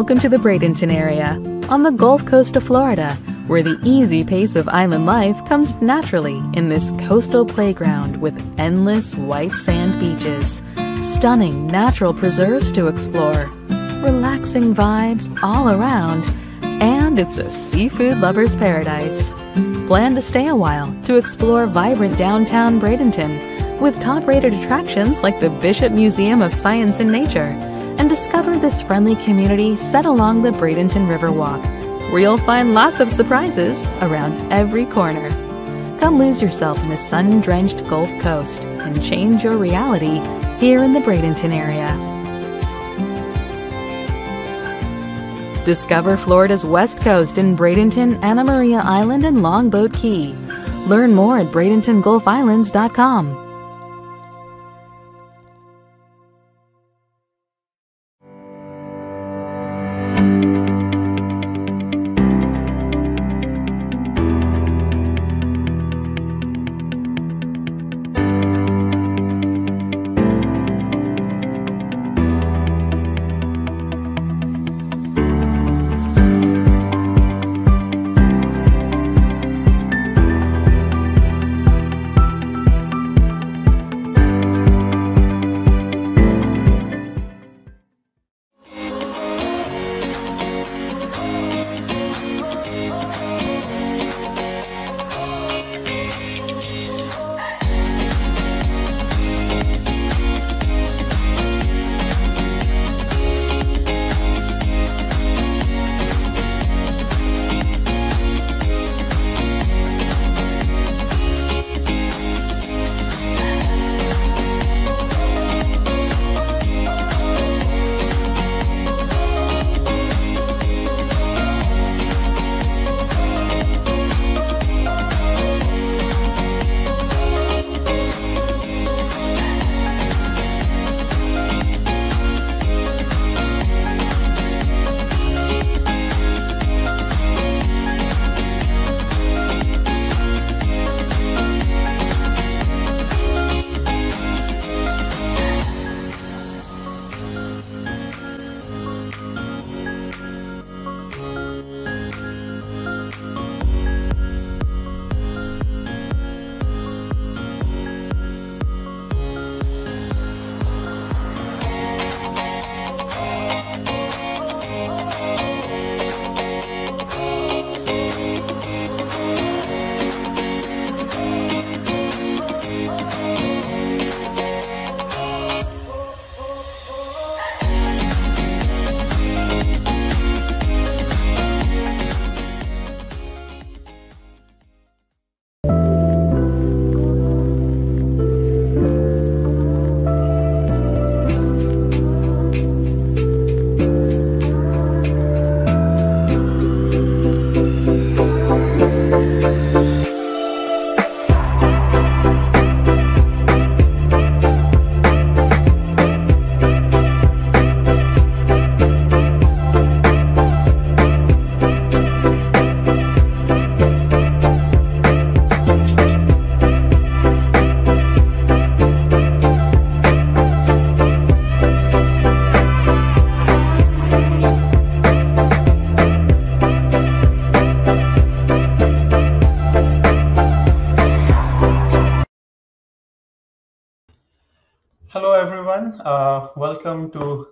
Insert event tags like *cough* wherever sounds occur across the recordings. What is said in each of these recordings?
Welcome to the Bradenton area, on the Gulf Coast of Florida, where the easy pace of island life comes naturally in this coastal playground with endless white sand beaches, stunning natural preserves to explore, relaxing vibes all around, and it's a seafood lover's paradise. Plan to stay a while to explore vibrant downtown Bradenton with top rated attractions like the Bishop Museum of Science and Nature and discover this friendly community set along the Bradenton Riverwalk, where you'll find lots of surprises around every corner. Come lose yourself in the sun drenched Gulf Coast and change your reality here in the Bradenton area. Discover Florida's West Coast in Bradenton, Anna Maria Island, and Longboat Key. Learn more at BradentonGulfIslands.com.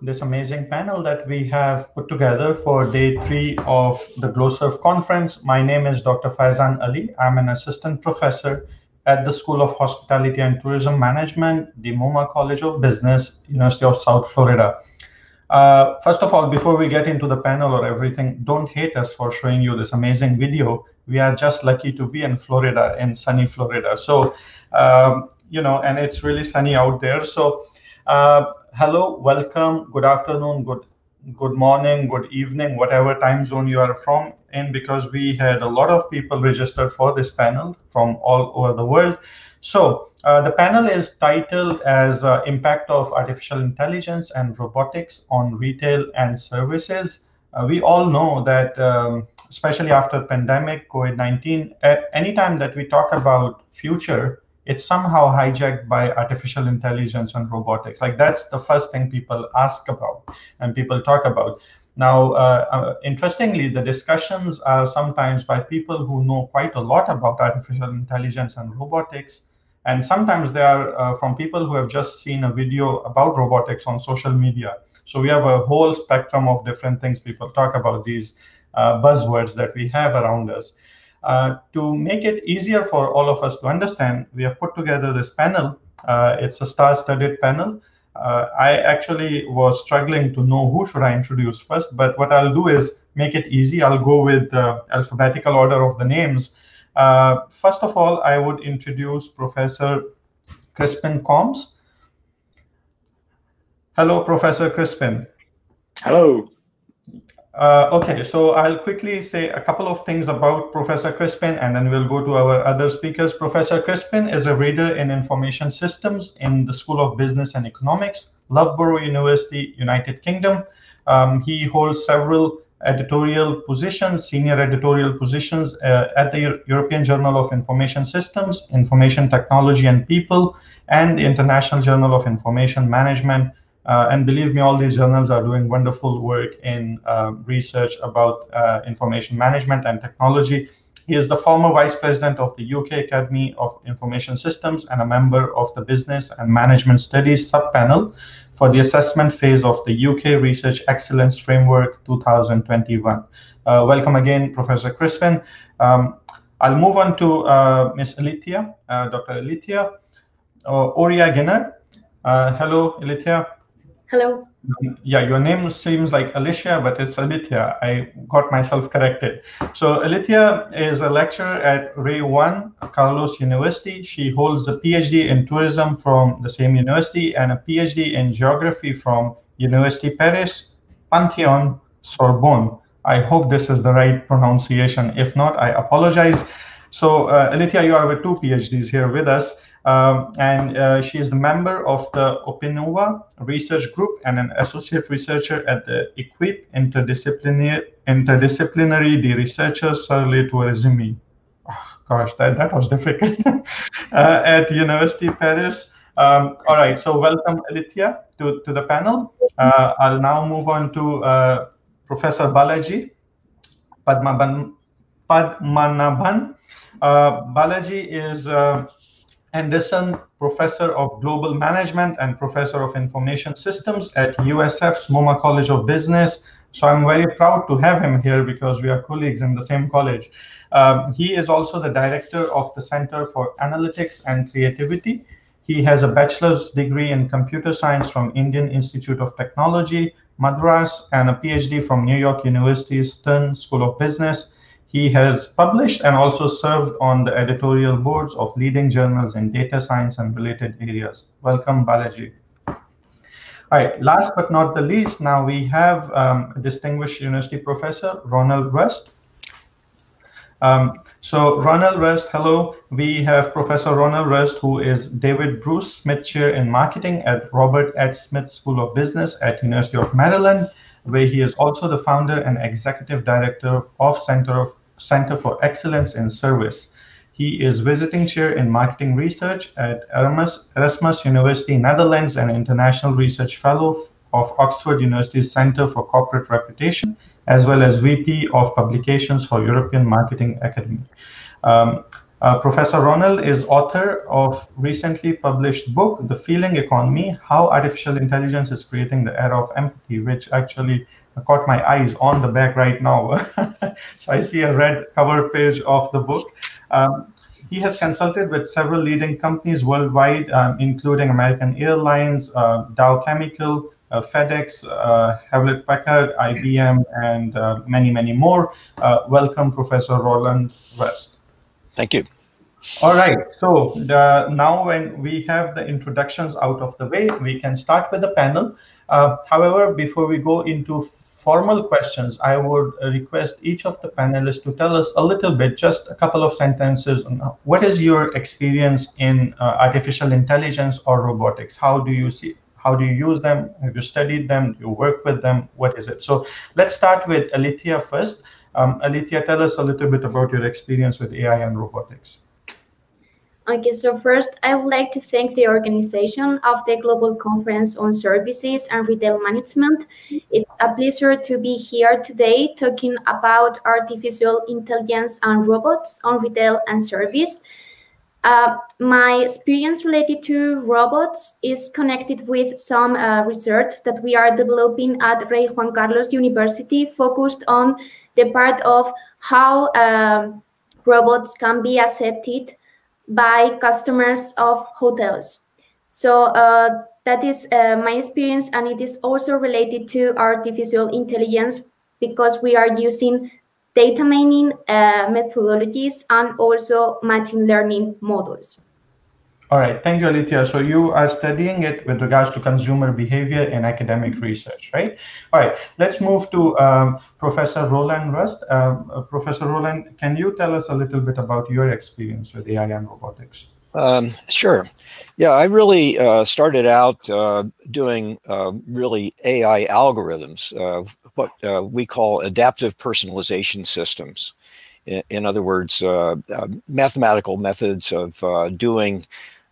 this amazing panel that we have put together for day three of the GLOSERV conference. My name is Dr. Faizan Ali. I'm an assistant professor at the School of Hospitality and Tourism Management, the Muma College of Business, University of South Florida. Uh, first of all, before we get into the panel or everything, don't hate us for showing you this amazing video. We are just lucky to be in Florida, in sunny Florida. So, um, you know, and it's really sunny out there. So, uh, hello, welcome, good afternoon, good good morning, good evening, whatever time zone you are from in, because we had a lot of people registered for this panel from all over the world. So uh, the panel is titled as uh, Impact of Artificial Intelligence and Robotics on Retail and Services. Uh, we all know that, um, especially after pandemic, COVID-19, anytime that we talk about future, it's somehow hijacked by artificial intelligence and robotics. Like that's the first thing people ask about and people talk about. Now, uh, uh, interestingly, the discussions are sometimes by people who know quite a lot about artificial intelligence and robotics. And sometimes they are uh, from people who have just seen a video about robotics on social media. So we have a whole spectrum of different things people talk about these uh, buzzwords that we have around us. Uh, to make it easier for all of us to understand, we have put together this panel. Uh, it's a star-studded panel uh, I actually was struggling to know who should I introduce first, but what I'll do is make it easy. I'll go with the alphabetical order of the names. Uh, first of all, I would introduce Professor Crispin Coombs. Hello, Professor Crispin. Hello. Uh, okay, so I'll quickly say a couple of things about Professor Crispin, and then we'll go to our other speakers. Professor Crispin is a reader in information systems in the School of Business and Economics, Loughborough University, United Kingdom. Um, he holds several editorial positions, senior editorial positions uh, at the European Journal of Information Systems, Information Technology and People, and the International Journal of Information Management, and believe me, all these journals are doing wonderful work in uh, research about uh, information management and technology. He is the former vice president of the UK Academy of Information Systems and a member of the Business and Management Studies subpanel for the assessment phase of the UK Research Excellence Framework 2021. Uh, welcome again, Professor Crispin. Um, I'll move on to uh, Ms. Alithia, uh, Dr. Alithia Orea Giner. hello, Alithia. Hello. Yeah, your name seems like Alicia, but it's Alithia. I got myself corrected. So Alithia is a lecturer at Rey Juan Carlos University. She holds a PhD in tourism from the same university and a PhD in geography from University Paris, Pantheon, Sorbonne. I hope this is the right pronunciation. If not, I apologize. So uh, Alithia, you are with two PhDs here with us. Um, and uh, she is a member of the Opinova Research Group and an associate researcher at the EQUIP Interdisciplinary, Interdisciplinary Researchers sur le tourisme. Oh, gosh, that, that was difficult. *laughs* uh, at University Paris. Um, all right, so welcome, Alithia, to, to the panel. Uh, I'll now move on to uh, Professor Balaji Padmanabhan. Uh, Balaji is uh, Anderson Professor of Global Management and Professor of Information Systems at USF's Muma College of Business. So I'm very proud to have him here because we are colleagues in the same college. Um, he is also the director of the Center for Analytics and Creativity. He has a bachelor's degree in computer science from Indian Institute of Technology, Madras, and a PhD from New York University's Stern School of Business. He has published and also served on the editorial boards of leading journals in data science and related areas. Welcome, Balaji. All right, last but not the least, now we have um, a distinguished university professor, Ronald Rust. Um, so Ronald Rust, hello. We have Professor Ronald Rust, who is David Bruce Smith Chair in Marketing at Robert H. Smith School of Business at University of Maryland, where he is also the founder and executive director of Center of Center for Excellence in Service. He is visiting chair in marketing research at Erasmus, University, Netherlands, and international research fellow of Oxford University's Center for Corporate Reputation, as well as VP of Publications for European Marketing Academy. Um, uh, Professor Ronald is author of recently published book, The Feeling Economy, How Artificial Intelligence is Creating the Era of Empathy, which actually caught my eyes on the back right now. *laughs* so I see a red cover page of the book. Um, He has consulted with several leading companies worldwide, um, including American Airlines, uh, Dow Chemical, uh, FedEx, uh, Hewlett Packard, IBM, and uh, many, many more. Uh, welcome, Professor Roland West. Thank you. All right. So the, now when we have the introductions out of the way, we can start with the panel. Uh, however, before we go into formal questions, I would request each of the panelists to tell us a little bit, just a couple of sentences on what is your experience in uh, artificial intelligence or robotics? How do you see, how do you use them? Have you studied them? Do you work with them? What is it? So let's start with Alithia first. Um, Alithia, tell us a little bit about your experience with AI and robotics. Okay, so first, I would like to thank the organization of the Global Conference on Services and Retail Management. It's a pleasure to be here today talking about artificial intelligence and robots on retail and service. Uh, my experience related to robots is connected with some uh, research that we are developing at Rey Juan Carlos University, focused on the part of how um, robots can be accepted by customers of hotels. So uh, that is uh, my experience, and it is also related to artificial intelligence because we are using data mining uh, methodologies and also machine learning models. All right, thank you, Alithia. So you are studying it with regards to consumer behavior in academic research, right? All right, let's move to um, Professor Roland Rust. Um, uh, Professor Roland, can you tell us a little bit about your experience with AI and robotics? Um, sure. Yeah, I really uh, started out uh, doing uh, really AI algorithms, uh, what uh, we call adaptive personalization systems. In, in other words, mathematical methods of doing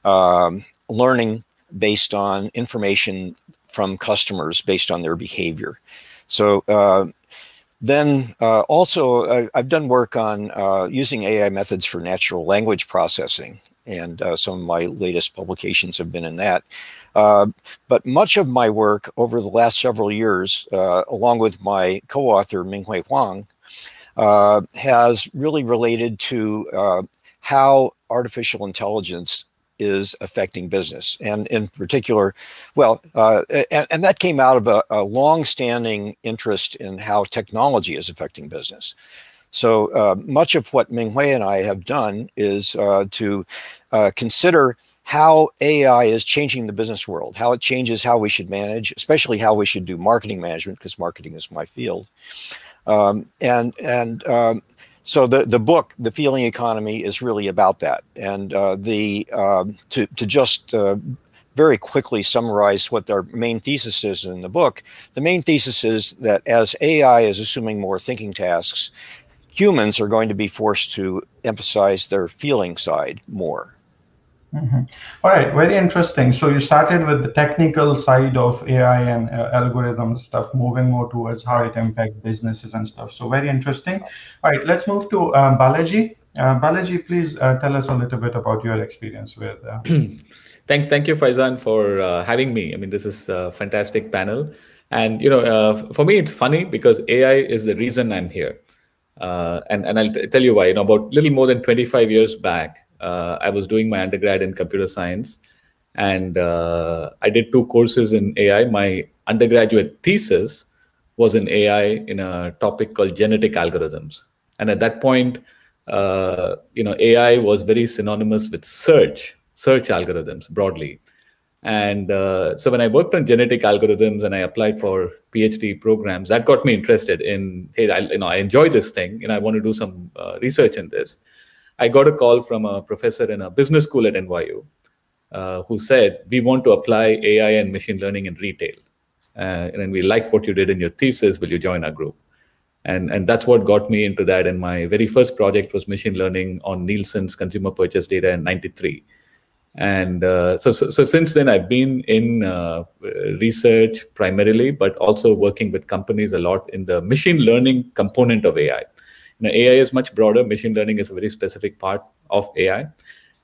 um, learning based on information from customers based on their behavior. So uh, then uh, also I, have done work on uh, using AI methods for natural language processing and uh, some of my latest publications have been in that. Uh, but much of my work over the last several years, uh, along with my co-author Minghui Huang, has really related to how artificial intelligence is affecting business. And in particular, well, uh, and, and, that came out of a, a long-standing interest in how technology is affecting business. So uh, much of what Minghui and I have done is uh, to uh, consider how AI is changing the business world, how it changes how we should manage, especially how we should do marketing management, because marketing is my field. Um, and and um, so the the book, the feeling economy, is really about that. And uh, the uh, to to just uh, very quickly summarize what our main thesis is in the book. The main thesis is that as AI is assuming more thinking tasks, humans are going to be forced to emphasize their feeling side more. Mm-hmm. All right, very interesting. So you started with the technical side of AI and uh, algorithm stuff, moving more towards how it impacts businesses and stuff. So very interesting. All right, let's move to um, Balaji. Uh, Balaji, please uh, tell us a little bit about your experience with. Uh... *clears throat* thank, thank you, Faizan, for uh, having me. I mean, this is a fantastic panel, and you know, uh, for me, it's funny because AI is the reason I'm here, and and I'll t- tell you why. You know, about little more than 25 years back uh, I was doing my undergrad in computer science, and uh, I did two courses in AI. My undergraduate thesis was in AI in a topic called genetic algorithms, and at that point, uh, you know, AI was very synonymous with search, search algorithms broadly. And uh, so when I worked on genetic algorithms and I applied for PhD programs, that got me interested in, hey, I, you know, I enjoy this thing, and I want to do some uh, research in this. I got a call from a professor in a business school at NYU uh, who said, We want to apply AI and machine learning in retail. Uh, and we like what you did in your thesis. Will you join our group? And, and that's what got me into that. And my very first project was machine learning on Nielsen's consumer purchase data in 93. And uh, so, so, so, since then, I've been in uh, research primarily, but also working with companies a lot in the machine learning component of AI. Now, AI is much broader. Machine learning is a very specific part of AI,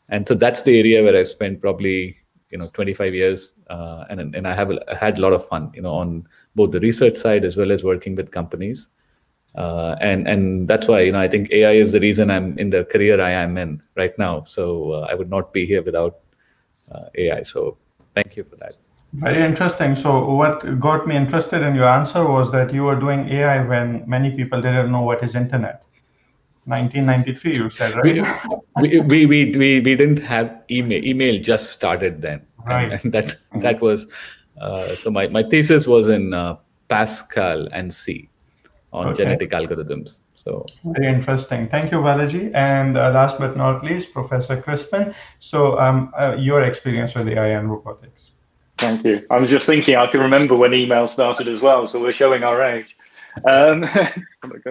and so that's the area where I've spent probably you know 25 years, uh, and and I have I had a lot of fun, you know, on both the research side as well as working with companies. uh, and and that's why you know I think AI is the reason I'm in the career I am in right now. So uh, I would not be here without uh, AI. So thank you for that. Very interesting. So what got me interested in your answer was that you were doing AI when many people didn't know what is internet. 1993, you said, right? We, we, we, we, we didn't have email. Email just started then. Right. And, and that, that was, uh, so my, my thesis was in uh, Pascal and C on okay. genetic algorithms. So very interesting. Thank you, Balaji. And uh, last but not least, Professor Crispin. So um, uh, your experience with AI and robotics. Thank you. I was just thinking I can remember when email started as well, so we're showing our age. Um,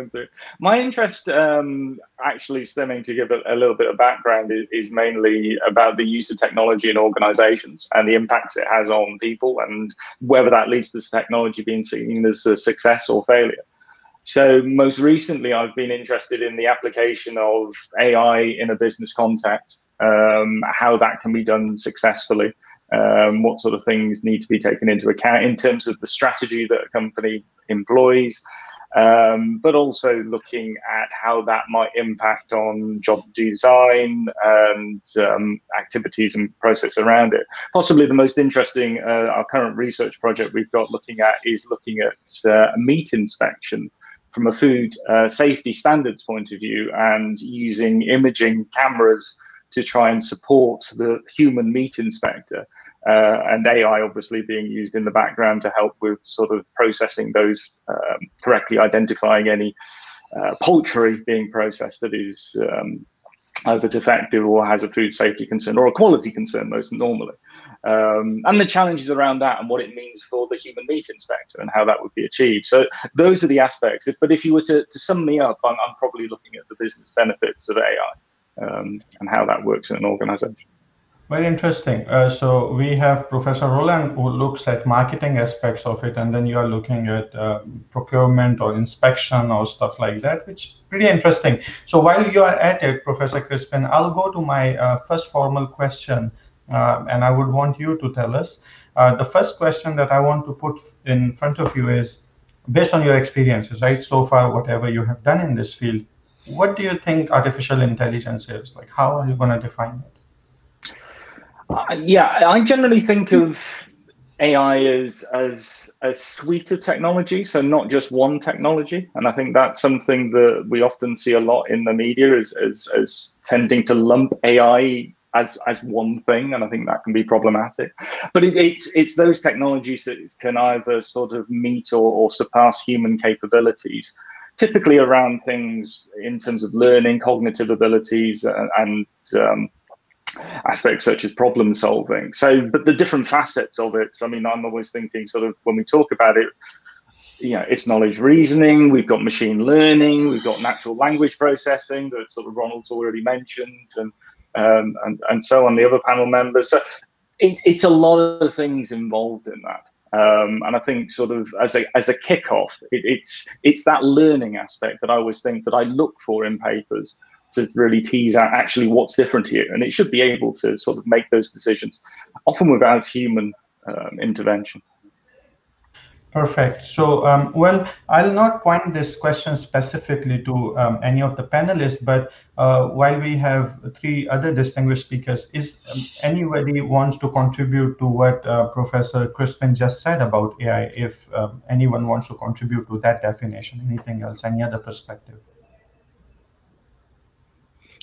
*laughs* My interest, um, actually stemming to give a, a, little bit of background, is, is, mainly about the use of technology in organizations and the impacts it has on people and whether that leads to technology being seen as a success or failure. So most recently, I've been interested in the application of AI in a business context, um, how that can be done successfully, um, what sort of things need to be taken into account in terms of the strategy that a company employs, um, but also looking at how that might impact on job design and um, activities and process around it. Possibly the most interesting, uh, our current research project we've got looking at is looking at uh, meat inspection from a food uh, safety standards point of view and using imaging cameras to try and support the human meat inspector. Uh, and AI obviously being used in the background to help with sort of processing those, um, correctly identifying any uh, poultry being processed that is um, either defective or has a food safety concern or a quality concern most normally um, and the challenges around that and what it means for the human meat inspector and how that would be achieved. So those are the aspects. But if you were to, to sum me up, I'm, I'm probably looking at the business benefits of AI um, and how that works in an organization. Very interesting. Uh, so we have Professor Roland who looks at marketing aspects of it, and then you are looking at uh, procurement or inspection or stuff like that, which is pretty interesting. So while you are at it, Professor Crispin, I'll go to my uh, first formal question uh, and I would want you to tell us. Uh, the first question that I want to put in front of you is based on your experiences, right? So far, whatever you have done in this field, what do you think artificial intelligence is? Like, how are you going to define it? Uh, yeah, I generally think of AI as as a suite of technology, so not just one technology. And I think that's something that we often see a lot in the media as as, as tending to lump AI as as one thing, and I think that can be problematic. But it, it's it's those technologies that can either sort of meet or, or surpass human capabilities, typically around things in terms of learning, cognitive abilities, and, and um, aspects such as problem solving. So, but the different facets of it. I mean, I'm always thinking sort of when we talk about it. You know, it's knowledge reasoning. We've got machine learning. We've got natural language processing that sort of Ronald's already mentioned, and um, and, and so on the other panel members. So it, it's a lot of things involved in that. Um, and I think sort of as a as a kickoff, it, it's it's that learning aspect that I always think that I look for in papers to really tease out actually what's different here, and it should be able to sort of make those decisions, often without human um, intervention. Perfect. So, um, well, I'll not point this question specifically to um, any of the panelists, but uh, while we have three other distinguished speakers, is um, anybody wants to contribute to what uh, Professor Crispin just said about AI? If um, anyone wants to contribute to that definition, anything else, any other perspective?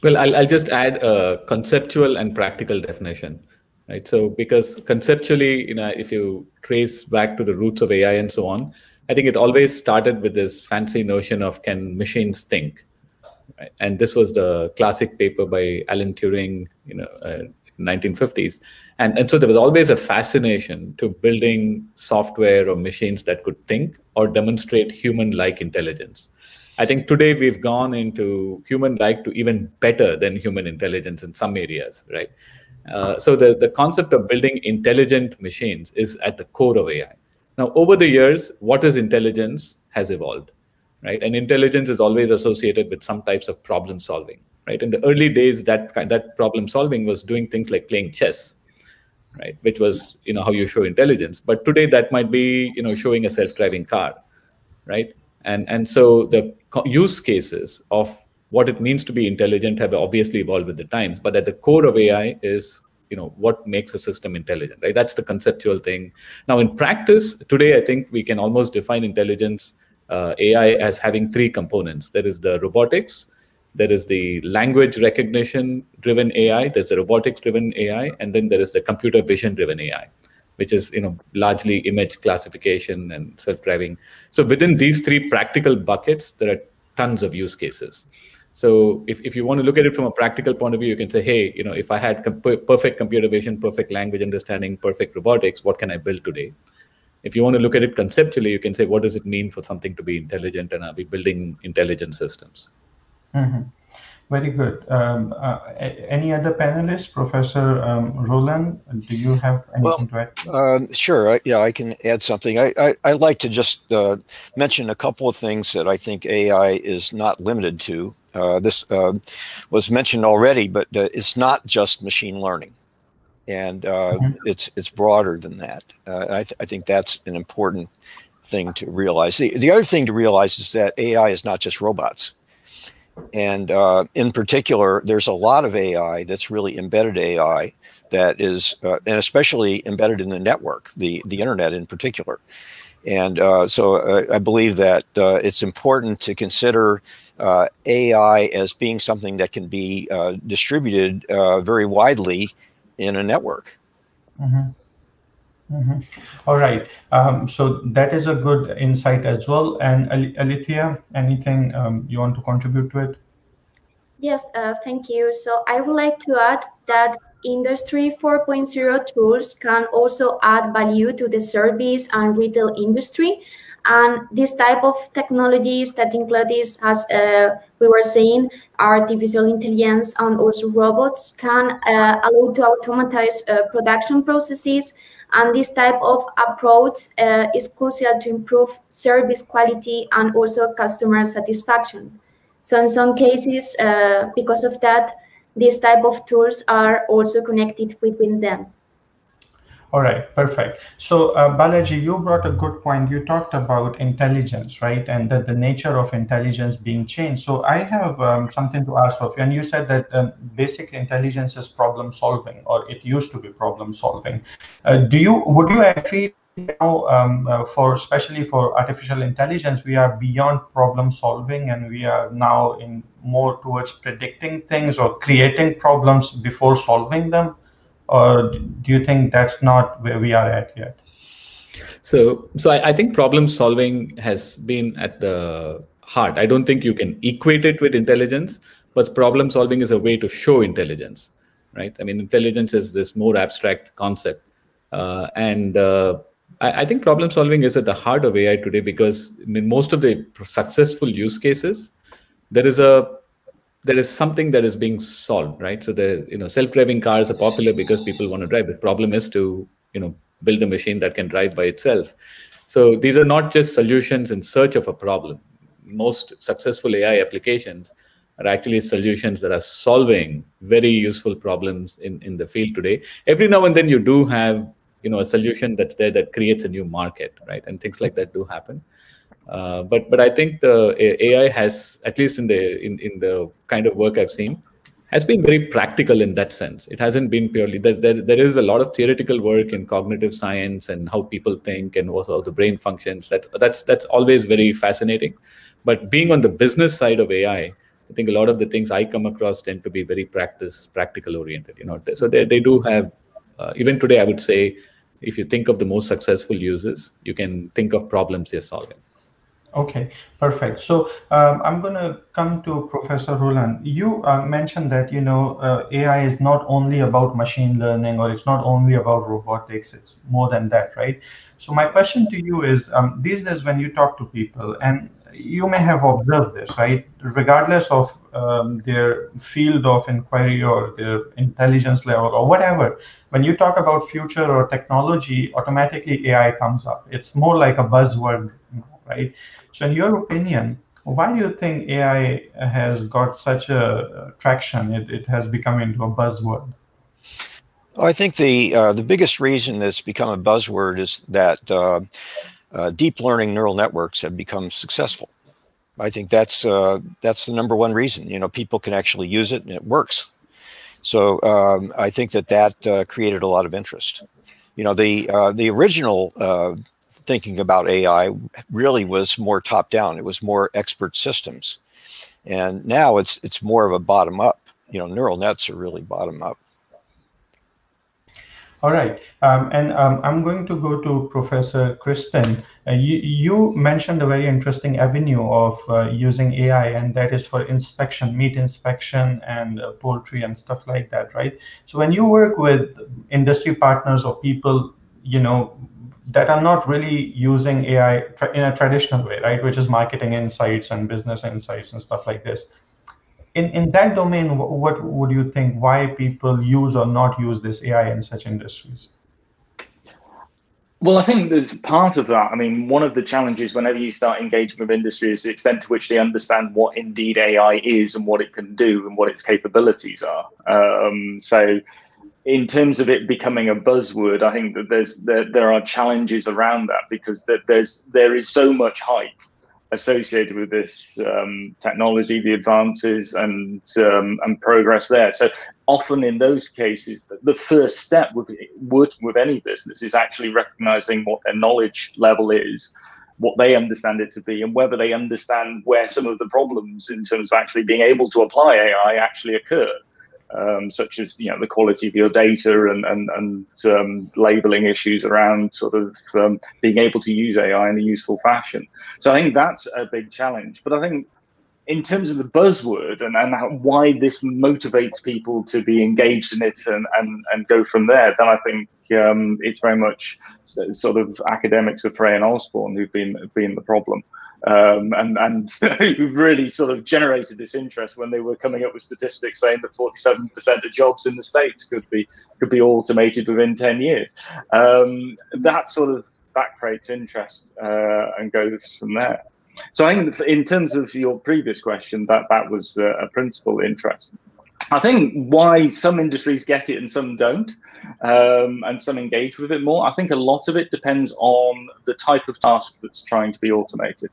Well, I'll, I'll just add a conceptual and practical definition right? So because conceptually, you know, if you trace back to the roots of AI and so on, I think it always started with this fancy notion of can machines think, right? And this was the classic paper by Alan Turing, you know, uh, 1950s. And, and so there was always a fascination to building software or machines that could think or demonstrate human-like intelligence. I think today we've gone into human-like to even better than human intelligence in some areas, right? Uh, so the, the concept of building intelligent machines is at the core of AI. Now, over the years, what is intelligence has evolved, right? And intelligence is always associated with some types of problem solving, right? In the early days, that that problem solving was doing things like playing chess, right? Which was you know how you show intelligence. But today, that might be you know showing a self-driving car, right? And and so the use cases of what it means to be intelligent have obviously evolved with the times but at the core of ai is you know what makes a system intelligent right? That's the conceptual thing. Now in practice today i think we can almost define intelligence uh, ai as having three components. There is the robotics there is the language recognition driven ai there's the robotics driven ai and then there is the computer vision driven ai which is you know largely image classification and self-driving so within these three practical buckets there are tons of use cases so if, if you want to look at it from a practical point of view, you can say, hey, you know, if I had comp perfect computer vision, perfect language understanding, perfect robotics, what can I build today? If you want to look at it conceptually, you can say, what does it mean for something to be intelligent and are we building intelligent systems? Mm -hmm. Very good. Um, uh, any other panelists? Professor um, Roland, do you have anything well, to add? Um, sure. I, yeah, I can add something. I, I, I like to just uh, mention a couple of things that I think AI is not limited to. Uh, this uh, was mentioned already, but uh, it's not just machine learning, and uh, mm -hmm. it's it's broader than that. Uh, I, th I, think that's an important thing to realize. The, the other thing to realize is that AI is not just robots, and uh, in particular, there's a lot of AI that's really embedded AI that is, and especially embedded in the network, the the internet in particular. And uh, so uh, I believe that uh, it's important to consider uh, AI as being something that can be uh, distributed uh, very widely in a network. Mm -hmm. Mm -hmm. All right. Um, so that is a good insight as well. And Alithia, anything um, you want to contribute to it? Yes, thank you. So I would like to add that Industry 4.0 tools can also add value to the service and retail industry. And this type of technologies that includes, as uh, we were saying, artificial intelligence and also robots can uh, allow to automatize uh, production processes. And this type of approach uh, is crucial to improve service quality and also customer satisfaction. So in some cases, uh, because of that, these type of tools are also connected within them. All right, perfect. So uh, Balaji, you brought a good point. You talked about intelligence, right? And that the nature of intelligence being changed. So I have um, something to ask of you. And you said that um, basically intelligence is problem solving, or it used to be problem solving. Uh, do you would you agree now um, uh, for especially for artificial intelligence we are beyond problem solving and we are now in more towards predicting things or creating problems before solving them or do you think that's not where we are at yet? So so I, I think problem solving has been at the heart. I don't think you can equate it with intelligence but problem solving is a way to show intelligence right? I mean intelligence is this more abstract concept. Uh, and uh, I, I, think problem solving is at the heart of AI today because in most of the successful use cases, there is a there is something that is being solved, right? So the you know self-driving cars are popular because people want to drive. The problem is to you know build a machine that can drive by itself. So these are not just solutions in search of a problem. Most successful AI applications are actually solutions that are solving very useful problems in, in the field today. Every now and then you do have you know a solution that's there that creates a new market right and things like that do happen uh, but but i think the ai has at least in the in, in the kind of work i've seen has been very practical in that sense it hasn't been purely there, there, there is a lot of theoretical work in cognitive science and how people think and also how the brain functions that that's that's always very fascinating but being on the business side of ai I think a lot of the things I come across tend to be very practice practical oriented. You know, so they, they do have uh, even today, I would say, if you think of the most successful users, you can think of problems they're solving. Okay, perfect. So um, I'm going to come to Professor Roland. You uh, mentioned that you know uh, AI is not only about machine learning or it's not only about robotics. It's more than that, right? So my question to you is: um, these days, when you talk to people, and you may have observed this, right? Regardless of um, their field of inquiry or their intelligence level or whatever, when you talk about future or technology, automatically AI comes up. It's more like a buzzword, right? So, in your opinion, why do you think AI has got such a traction? It, it has become into a buzzword. Well, I think the uh, the biggest reason that's become a buzzword is that uh, uh, deep learning neural networks have become successful. I think that's uh, that's the number one reason. You know, people can actually use it and it works. So um, I think that that uh, created a lot of interest. You know, the uh, the original thinking about AI really was more top down. It was more expert systems, and now it's it's more of a bottom up. You know, neural nets are really bottom up. All right, um, and um, I'm going to go to Professor Crispin. Uh, you, you, mentioned a very interesting avenue of uh, using AI, and that is for inspection, meat inspection, and uh, poultry and stuff like that, right? So when you work with industry partners or people, you know, that are not really using AI in a traditional way, right, which is marketing insights and business insights and stuff like this in, in that domain, what would you think why people use or not use this AI in such industries? Well, I think there's part of that. I mean, one of the challenges whenever you start engaging with industry is the extent to which they understand what indeed AI is and what it can do and what its capabilities are. Um, so, in terms of it becoming a buzzword, I think that there's there, there are challenges around that because that there's there is so much hype associated with this um, technology, the advances and um, and progress there. So often in those cases, the first step with working with any business is actually recognizing what their knowledge level is, what they understand it to be, and whether they understand where some of the problems in terms of actually being able to apply AI actually occur um, such as you know the quality of your data and and, and um, labeling issues around sort of um, being able to use AI in a useful fashion. So I think that's a big challenge. But I think in terms of the buzzword and, and how, why this motivates people to be engaged in it and, and, and go from there, then I think um, it's very much sort of academics of Frey and Osborne who've been been the problem um, and and *laughs* really sort of generated this interest when they were coming up with statistics saying that 47% of jobs in the states could be could be automated within 10 years. Um, that sort of that creates interest uh, and goes from there. So I think in terms of your previous question, that that was a principal interest. I think why some industries get it and some don't, um, and some engage with it more. I think a lot of it depends on the type of task that's trying to be automated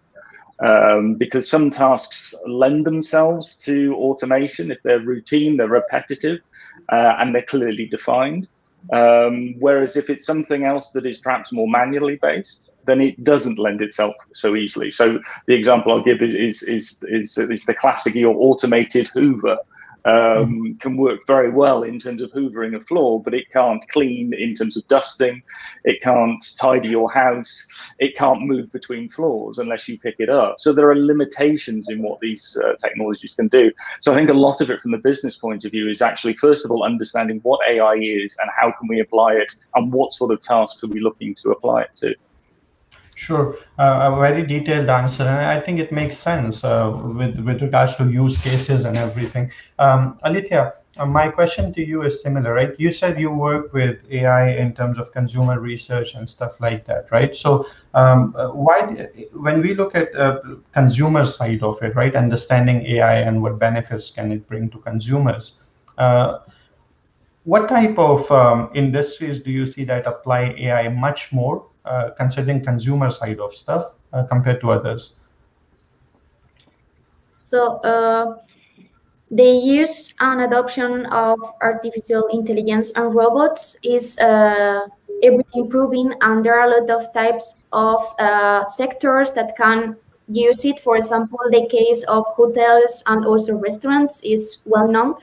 um, because some tasks lend themselves to automation if they're routine, they're repetitive, uh, and they're clearly defined. Um, whereas if it's something else that is perhaps more manually based, then it doesn't lend itself so easily. So the example I'll give is is is, is, is the classic your automated Hoover um, can work very well in terms of hoovering a floor, but it can't clean in terms of dusting. It can't tidy your house. It can't move between floors unless you pick it up. So there are limitations in what these uh, technologies can do. So I think a lot of it from the business point of view is actually, first of all, understanding what AI is and how can we apply it and what sort of tasks are we looking to apply it to. Sure, uh, a very detailed answer, and I think it makes sense uh, with with regards to use cases and everything. Um, Alithia, uh, my question to you is similar, right? You said you work with AI in terms of consumer research and stuff like that, right? So, um, uh, why, when we look at uh, consumer side of it, right, understanding AI and what benefits can it bring to consumers? Uh, what type of um, industries do you see that apply AI much more considering consumer side of stuff uh, compared to others? So uh, the use and adoption of artificial intelligence and robots is uh, improving, and there are a lot of types of uh, sectors that can use it. For example, the case of hotels and also restaurants is well known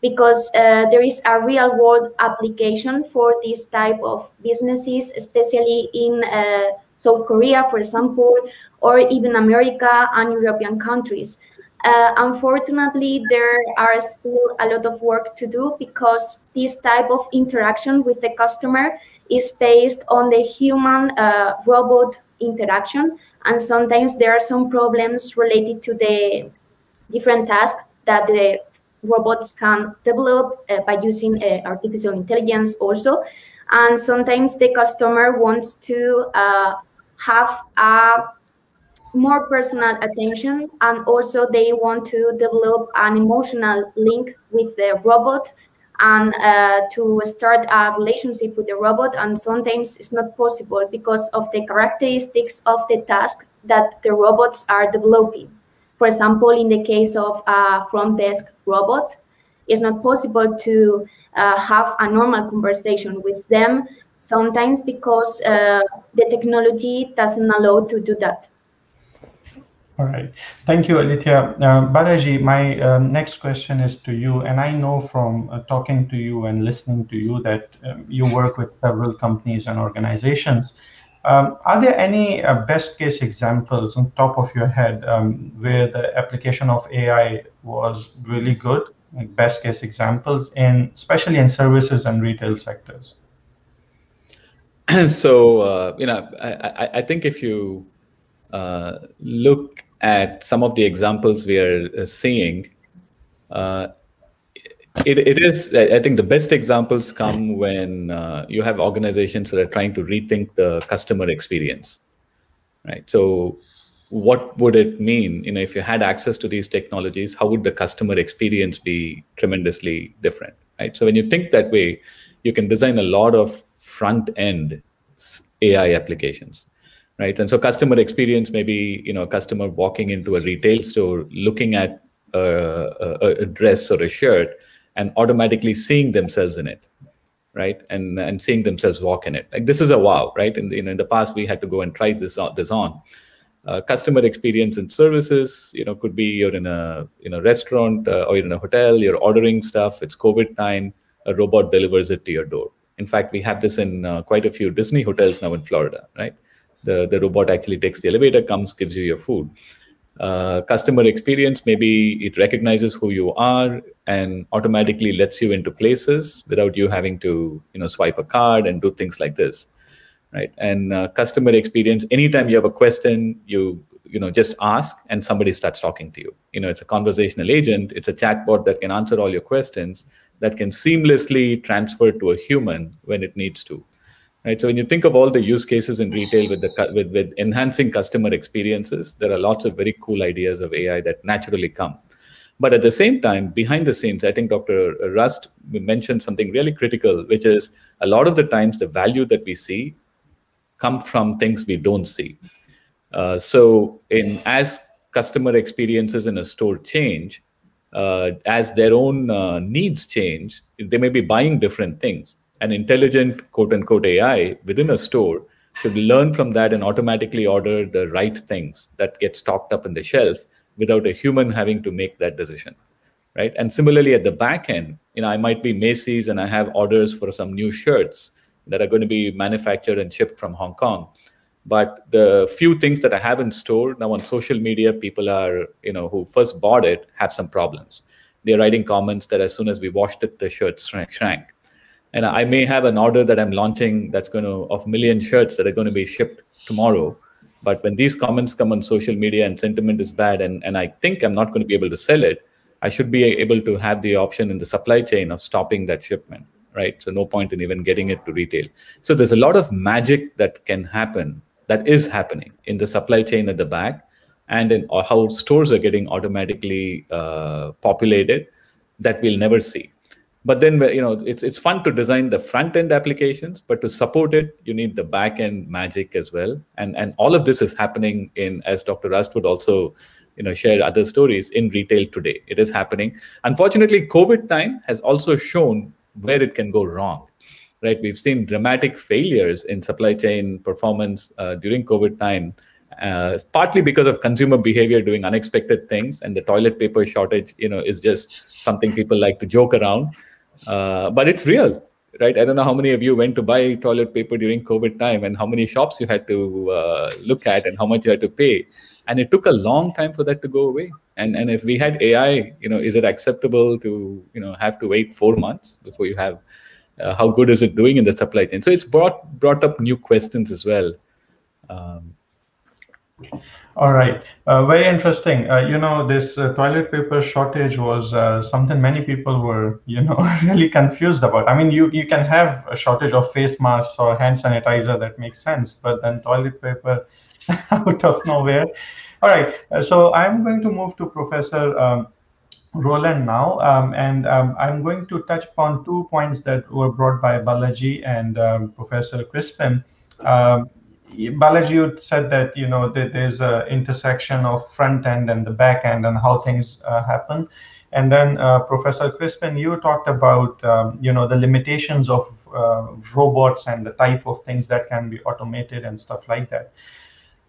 because uh, there is a real world application for this type of businesses, especially in uh, South Korea, for example, or even America and European countries. Uh, unfortunately, there are still a lot of work to do because this type of interaction with the customer is based on the human uh, robot interaction. And sometimes there are some problems related to the different tasks that the robots can develop uh, by using uh, artificial intelligence also. And sometimes the customer wants to uh, have a more personal attention and also they want to develop an emotional link with the robot and uh, to start a relationship with the robot and sometimes it's not possible because of the characteristics of the task that the robots are developing for example in the case of a front desk robot it's not possible to uh, have a normal conversation with them sometimes because uh, the technology doesn't allow to do that all right. Thank you, Alithia. Uh, Balaji, my um, next question is to you. And I know from uh, talking to you and listening to you that um, you work with several companies and organizations. Um, are there any uh, best case examples on top of your head um, where the application of AI was really good, like best case examples, in especially in services and retail sectors? *clears throat* so, uh, you know, I, I, I think if you uh, look at some of the examples we are uh, seeing, uh, it, it is, I think the best examples come when uh, you have organizations that are trying to rethink the customer experience, right? So what would it mean, you know, if you had access to these technologies, how would the customer experience be tremendously different, right? So when you think that way, you can design a lot of front end AI applications right? And so customer experience, maybe you know, a customer walking into a retail store, looking at a, a, a, dress or a shirt, and automatically seeing themselves in it, right? And and seeing themselves walk in it. Like this is a wow, right? In the, in the past, we had to go and try this on. This on. Uh, customer experience and services, you know, could be you're in a in a restaurant uh, or you're in a hotel, you're ordering stuff. It's COVID time. A robot delivers it to your door. In fact, we have this in uh, quite a few Disney hotels now in Florida, right? the, the robot actually takes the elevator, comes, gives you your food. Uh, customer experience, maybe it recognizes who you are and automatically lets you into places without you having to, you know, swipe a card and do things like this, right? And uh, customer experience, anytime you have a question, you you know just ask and somebody starts talking to you. You know, it's a conversational agent. It's a chatbot that can answer all your questions that can seamlessly transfer to a human when it needs to right? So when you think of all the use cases in retail with the with, with enhancing customer experiences, there are lots of very cool ideas of AI that naturally come. But at the same time, behind the scenes, I think Dr. Rust mentioned something really critical, which is a lot of the times the value that we see come from things we don't see. Uh, so in as customer experiences in a store change, uh, as their own uh, needs change, they may be buying different things an intelligent quote unquote AI within a store should learn from that and automatically order the right things that get stocked up in the shelf without a human having to make that decision right? And similarly at the back end you know i might be macy's and i have orders for some new shirts that are going to be manufactured and shipped from hong kong. But the few things that i have in store now on social media people are you know who first bought it have some problems. They're writing comments that as soon as we washed it the shirt shrank and I may have an order that I'm launching that's going to of million shirts that are going to be shipped tomorrow. But when these comments come on social media and sentiment is bad, and, and I think I'm not going to be able to sell it, I should be able to have the option in the supply chain of stopping that shipment, right? So no point in even getting it to retail. So there's a lot of magic that can happen, that is happening in the supply chain at the back, and in how stores are getting automatically uh, populated that we'll never see but then you know it's it's fun to design the front end applications but to support it you need the back end magic as well. And and all of this is happening in as dr rust would also you know share other stories in retail today. It is happening. Unfortunately covid time has also shown where it can go wrong right? We've seen dramatic failures in supply chain performance uh, during covid time uh, partly because of consumer behavior doing unexpected things and the toilet paper shortage you know is just something people like to joke around uh, but it's real, right? I don't know how many of you went to buy toilet paper during COVID time and how many shops you had to uh, look at and how much you had to pay. And it took a long time for that to go away. And and if we had AI, you know, is it acceptable to you know have to wait four months before you have? Uh, how good is it doing in the supply chain? So it's brought brought up new questions as well. Um, all right, uh, very interesting. Uh, you know, this uh, toilet paper shortage was uh, something many people were, you know, *laughs* really confused about. I mean, you you can have a shortage of face masks or hand sanitizer that makes sense, but then toilet paper *laughs* out of nowhere. All right, uh, so I'm going to move to Professor um, Roland now, um, and um, I'm going to touch upon two points that were brought by Balaji and um, Professor Crispin. Um, Balaji, you said that you know that there's an intersection of front end and the back end and how things uh, happen, and then uh, Professor Crispin, you talked about um, you know the limitations of uh, robots and the type of things that can be automated and stuff like that.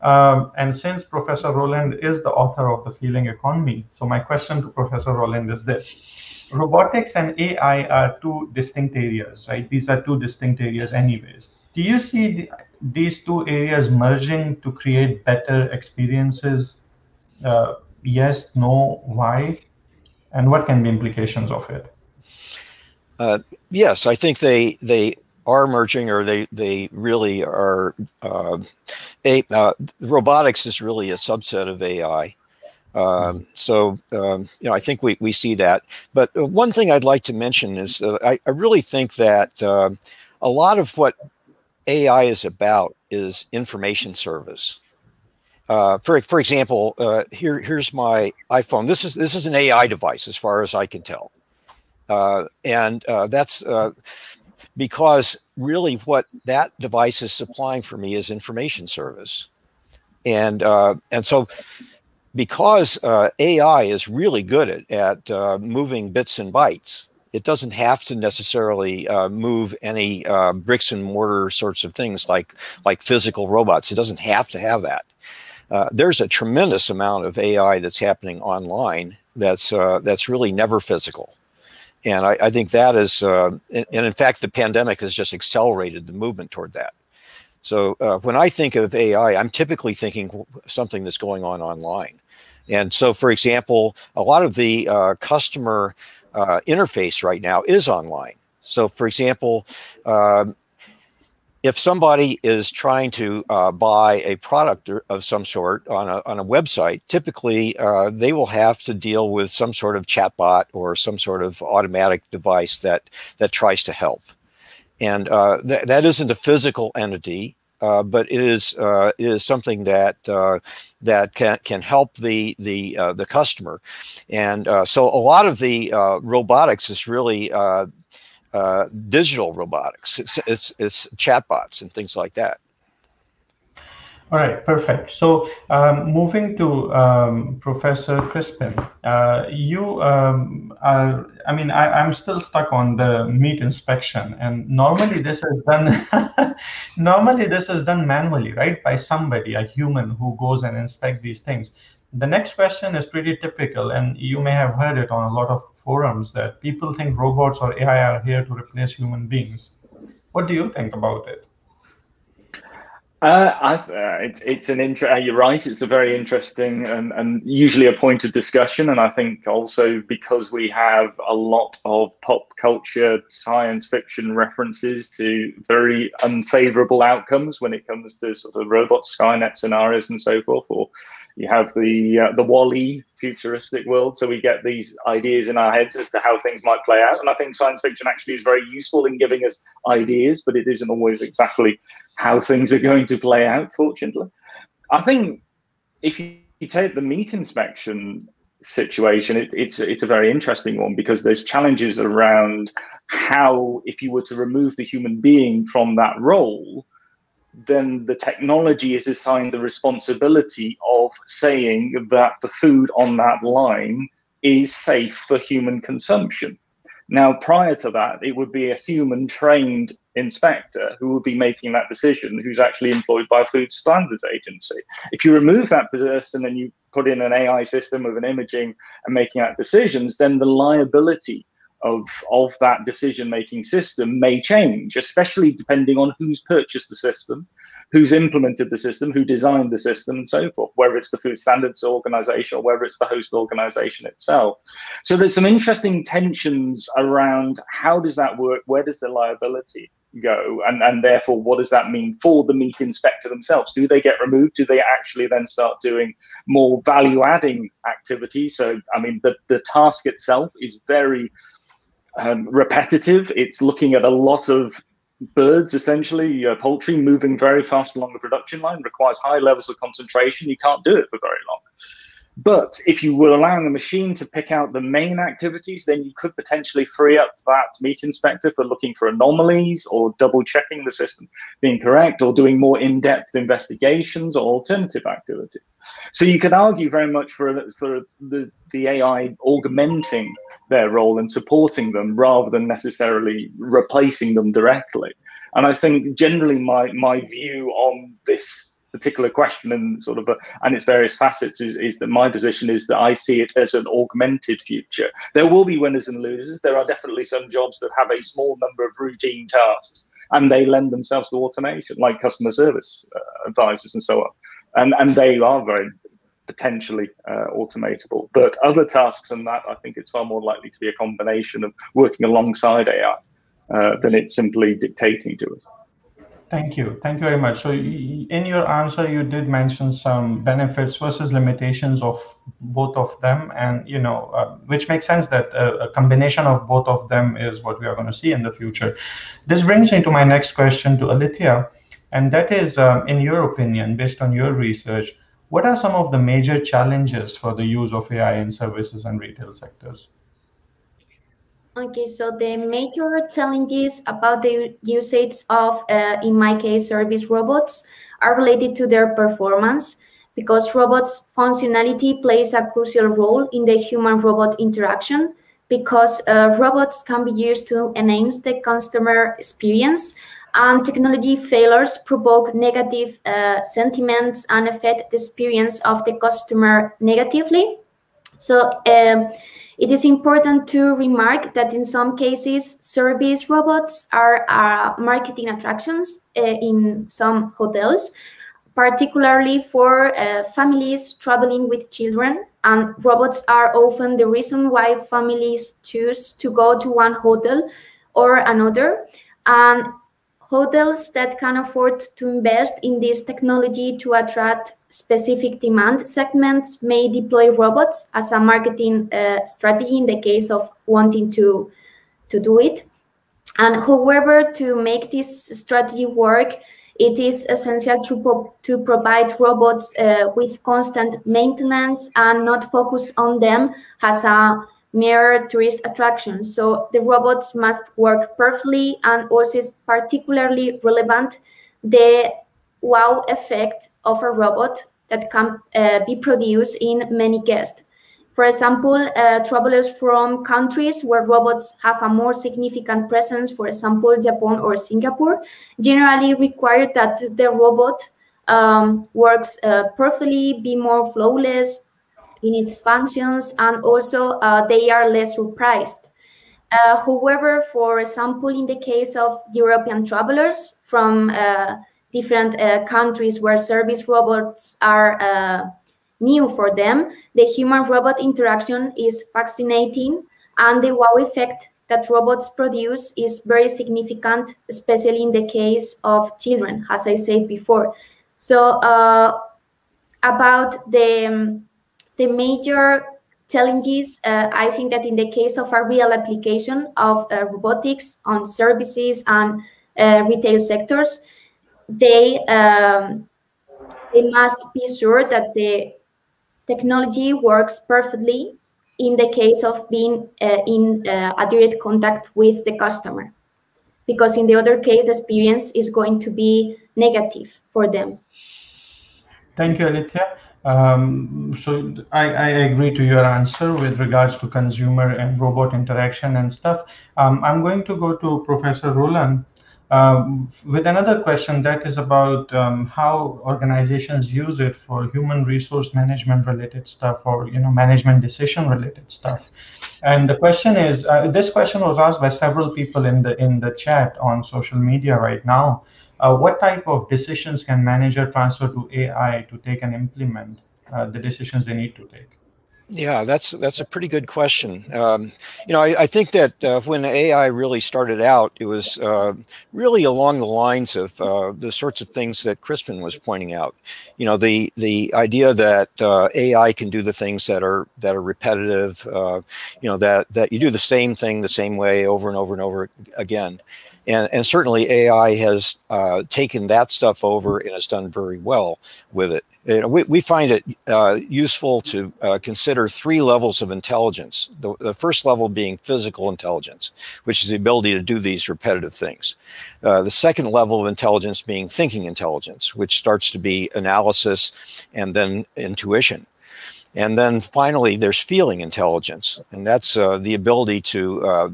Um, and since Professor Roland is the author of The Feeling Economy, so my question to Professor Roland is this. Robotics and AI are two distinct areas, right? These are two distinct areas anyways. Do you see the, these two areas merging to create better experiences? Uh, yes, no, why? And what can be implications of it? Uh, yes, I think they they are merging, or they they really are uh, a, uh, robotics is really a subset of AI. Um, so um, you know, I think we, we see that. But uh, one thing I'd like to mention is I, I really think that uh, a lot of what AI is about is information service. Uh, for for example, uh, here here's my iPhone. This is this is an AI device, as far as I can tell, uh, and uh, that's uh, because really what that device is supplying for me is information service, and uh, and so because AI is really good at at moving bits and bytes, it doesn't have to necessarily uh, move any uh, bricks and mortar sorts of things like like physical robots. It doesn't have to have that. Uh, there's a tremendous amount of AI that's happening online that's uh, that's really never physical, and I, I think that is uh, and, in fact the pandemic has just accelerated the movement toward that. So uh, when I think of AI, I'm typically thinking something that's going on online, and so for example, a lot of the uh, customer uh, interface right now is online. So for example, um, if somebody is trying to uh, buy a product of some sort on a, on a website, typically uh, they will have to deal with some sort of chatbot or some sort of automatic device that that tries to help. And uh, th that isn't a physical entity, uh, but it is uh, it is something that uh, that can can help the the the customer. And so a lot of the robotics is really uh, digital robotics. It's, it's, it's chatbots and things like that. All right, perfect. So um, moving to um, Professor Crispin, uh, you um, are, I mean, I, am still stuck on the meat inspection and normally this is done, *laughs* normally this is done manually, right? By somebody, a human who goes and inspect these things. The next question is pretty typical and you may have heard it on a lot of forums that people think robots or AI are here to replace human beings. What do you think about it? Uh, uh, it's it's an inter- uh, You're right. It's a very interesting and, and usually a point of discussion. And I think also because we have a lot of pop culture, science fiction references to very unfavorable outcomes when it comes to sort of robot Skynet scenarios and so forth, or you have the uh, the WALL-E futuristic world. So we get these ideas in our heads as to how things might play out. And I think science fiction actually is very useful in giving us ideas, but it isn't always exactly how things are going to play out. Fortunately, I think if you, take the meat inspection situation, it, it's it's a very interesting one because there's challenges around how if you were to remove the human being from that role then the technology is assigned the responsibility of saying that the food on that line is safe for human consumption. Now, prior to that, it would be a human trained inspector who would be making that decision, who's actually employed by a food standards agency. If you remove that person and you put in an AI system with an imaging and making that decisions, then the liability of of that decision making system may change, especially depending on who's purchased the system, who's implemented the system, who designed the system, and so forth, whether it's the food standards organization or whether it's the host organization itself. So there's some interesting tensions around how does that work? Where does the liability go? And, and therefore, what does that mean for the meat inspector themselves? Do they get removed? Do they actually then start doing more value adding activities? So, I mean, the, the task itself is very um, repetitive. It's looking at a lot of birds, essentially, uh, poultry, moving very fast along the production line, requires high levels of concentration. You can't do it for very long. But if you were allowing the machine to pick out the main activities, then you could potentially free up that meat inspector for looking for anomalies or double checking the system being correct or doing more in depth investigations or alternative activities. So you could argue very much for, for the, the AI augmenting their role and supporting them rather than necessarily replacing them directly. And I think generally my, my view on this particular question and sort of a, and its various facets is, is that my position is that I see it as an augmented future. There will be winners and losers. There are definitely some jobs that have a small number of routine tasks and they lend themselves to automation, like customer service uh, advisors and so on. And, and they are very potentially uh, automatable. But other tasks than that, I think it's far more likely to be a combination of working alongside AI uh, than it's simply dictating to us. Thank you. Thank you very much. So in your answer, you did mention some benefits versus limitations of both of them. And, you know, uh, which makes sense that a, a, combination of both of them is what we are going to see in the future. This brings me to my next question to Alithia. And that is, um, in your opinion, based on your research, what are some of the major challenges for the use of AI in services and retail sectors? Okay, so the major challenges about the usage of, uh, in my case, service robots are related to their performance because robots' functionality plays a crucial role in the human-robot interaction because uh, robots can be used to enhance the customer experience and technology failures provoke negative uh, sentiments and affect the experience of the customer negatively. So um, it is important to remark that in some cases, service robots are, are marketing attractions uh, in some hotels, particularly for uh, families traveling with children. And robots are often the reason why families choose to go to one hotel or another. And hotels that can afford to invest in this technology to attract specific demand segments may deploy robots as a marketing uh, strategy in the case of wanting to, to do it. And however, to make this strategy work, it is essential to, to provide robots uh, with constant maintenance and not focus on them as a mere tourist attractions. So the robots must work perfectly and also is particularly relevant the wow effect of a robot that can uh, be produced in many guests. For example, uh, travelers from countries where robots have a more significant presence, for example, Japan or Singapore, generally require that the robot um, works uh, perfectly, be more flawless, in its functions, and also uh, they are less surprised. Uh, however, for example, in the case of European travelers from uh, different uh, countries where service robots are uh, new for them, the human-robot interaction is fascinating, and the wow effect that robots produce is very significant, especially in the case of children, as I said before. So uh, about the um, the major challenges, uh, I think that in the case of a real application of uh, robotics on services and uh, retail sectors, they um, they must be sure that the technology works perfectly in the case of being uh, in uh, a direct contact with the customer because in the other case the experience is going to be negative for them. Thank you alithia um, so I, I, agree to your answer with regards to consumer and robot interaction and stuff. Um, I'm going to go to Professor Roland um, with another question that is about um, how organizations use it for human resource management related stuff or you know management decision related stuff. And the question is, uh, this question was asked by several people in the in the chat on social media right now. Uh, what type of decisions can manager transfer to AI to take and implement uh, the decisions they need to take? Yeah, that's that's a pretty good question. Um, you know, I, I think that uh, when AI really started out, it was uh, really along the lines of uh, the sorts of things that Crispin was pointing out. You know, the the idea that uh, AI can do the things that are that are repetitive. Uh, you know, that that you do the same thing the same way over and over and over again. And and certainly AI has uh, taken that stuff over and has done very well with it. You know, we, we find it uh, useful to uh, consider three levels of intelligence. The, the, first level being physical intelligence, which is the ability to do these repetitive things. Uh, the second level of intelligence being thinking intelligence, which starts to be analysis and then intuition. And then finally, there's feeling intelligence, and that's uh, the ability to uh,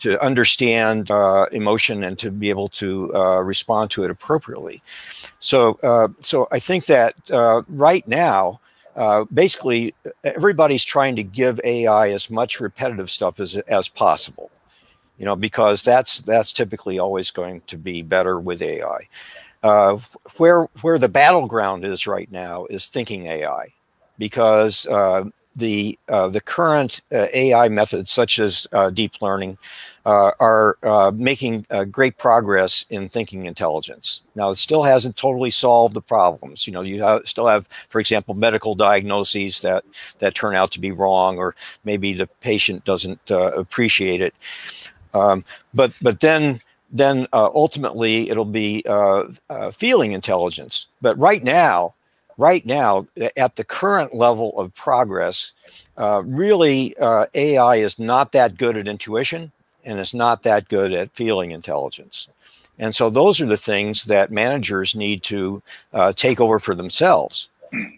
to understand uh, emotion and to be able to uh, respond to it appropriately. So, uh, so I think that uh, right now, basically, everybody's trying to give AI as much repetitive stuff as as possible, you know, because that's that's typically always going to be better with AI. where where the battleground is right now is thinking AI because uh, the uh, the current uh, AI methods, such as uh, deep learning, uh, are uh, making great progress in thinking intelligence. Now, it still hasn't totally solved the problems. You know, you still have, for example, medical diagnoses that that turn out to be wrong, or maybe the patient doesn't appreciate it. Um, but but then then ultimately it'll be feeling intelligence. But right now right now, at the current level of progress, uh, really uh, AI is not that good at intuition and it's not that good at feeling intelligence. And so those are the things that managers need to uh, take over for themselves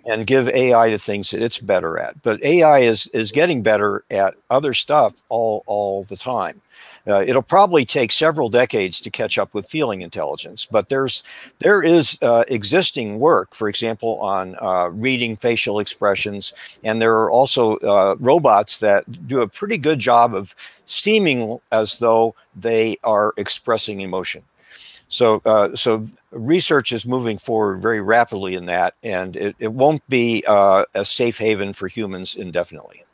and give AI the things that it's better at. But AI is is getting better at other stuff all all the time. Uh, it'll probably take several decades to catch up with feeling intelligence, but there's there is uh, existing work, for example, on uh, reading facial expressions, and there are also uh, robots that do a pretty good job of seeming as though they are expressing emotion. So, uh, so research is moving forward very rapidly in that, and it, it won't be uh, a safe haven for humans indefinitely.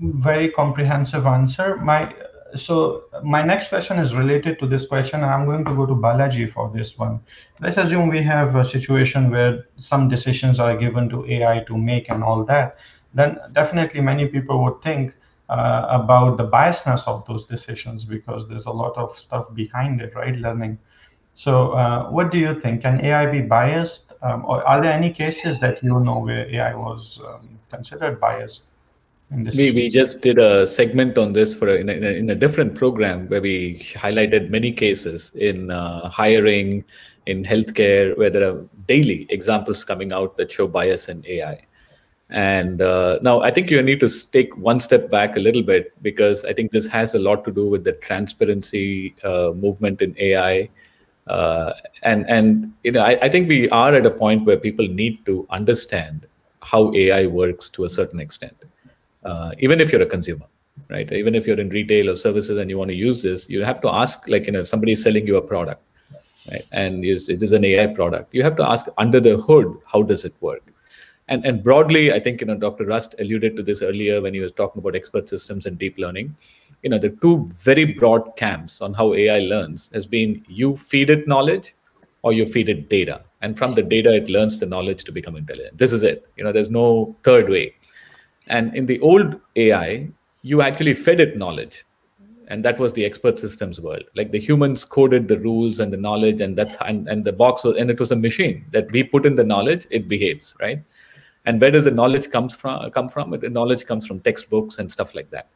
Very comprehensive answer. My so my next question is related to this question and i'm going to go to balaji for this one. Let's assume we have a situation where some decisions are given to ai to make and all that. Then definitely many people would think uh, about the biasness of those decisions because there's a lot of stuff behind it right? Learning. So uh, what do you think? Can ai be biased? Um, or are there any cases that you know where ai was um, considered biased we, we just did a segment on this for a, in, a, in a different program where we highlighted many cases in uh, hiring, in healthcare, where there are daily examples coming out that show bias in AI. And uh, now I think you need to take one step back a little bit because I think this has a lot to do with the transparency uh, movement in AI. Uh, and and you know I, I think we are at a point where people need to understand how AI works to a certain extent uh, even if you're a consumer right? Even if you're in retail or services and you want to use this you have to ask like you know if somebody is selling you a product right? And it is an ai product you have to ask under the hood how does it work? And and broadly i think you know dr rust alluded to this earlier when he was talking about expert systems and deep learning. You know the two very broad camps on how ai learns has been you feed it knowledge or you feed it data. And from the data it learns the knowledge to become intelligent. This is it. You know there's no third way and in the old AI, you actually fed it knowledge. And that was the expert systems world. Like the humans coded the rules and the knowledge, and that's and, and the box was and it was a machine that we put in the knowledge, it behaves, right? And where does the knowledge comes from come from? The knowledge comes from textbooks and stuff like that.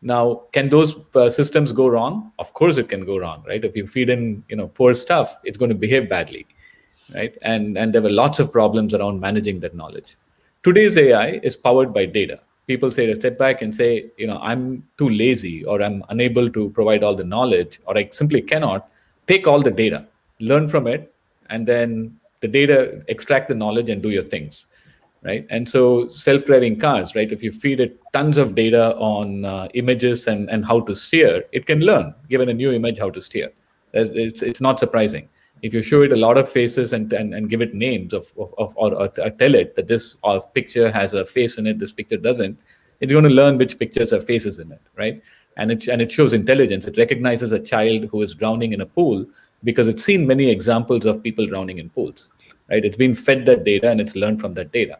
Now, can those uh, systems go wrong? Of course, it can go wrong, right? If you feed in, you know, poor stuff, it's going to behave badly, right? And and there were lots of problems around managing that knowledge. Today's AI is powered by data. People say to step back and say, you know, I'm too lazy or I'm unable to provide all the knowledge or I simply cannot take all the data, learn from it, and then the data extract the knowledge and do your things right? And so self-driving cars right if you feed it tons of data on uh, images and, and how to steer it can learn given a new image how to steer. It's, it's not surprising if you show it a lot of faces and and, and give it names of, of, of or, or, tell it that this uh, picture has a face in it this picture doesn't it's going to learn which pictures have faces in it right? And it and it shows intelligence. It recognizes a child who is drowning in a pool because it's seen many examples of people drowning in pools right? It's been fed that data and it's learned from that data.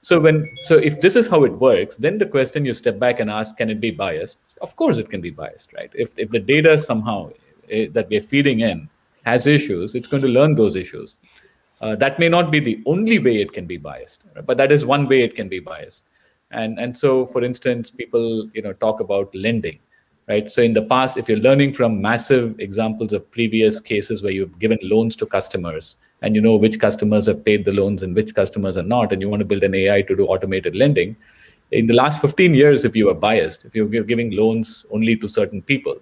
So when so if this is how it works then the question you step back and ask can it be biased? Of course it can be biased right? If, if the data somehow uh, that we're feeding in has issues, it's going to learn those issues. Uh, that may not be the only way it can be biased, but that is one way it can be biased. And and so, for instance, people you know talk about lending, right? So in the past, if you're learning from massive examples of previous cases where you've given loans to customers, and you know which customers have paid the loans and which customers are not, and you want to build an AI to do automated lending, in the last 15 years, if you are biased, if you're giving loans only to certain people,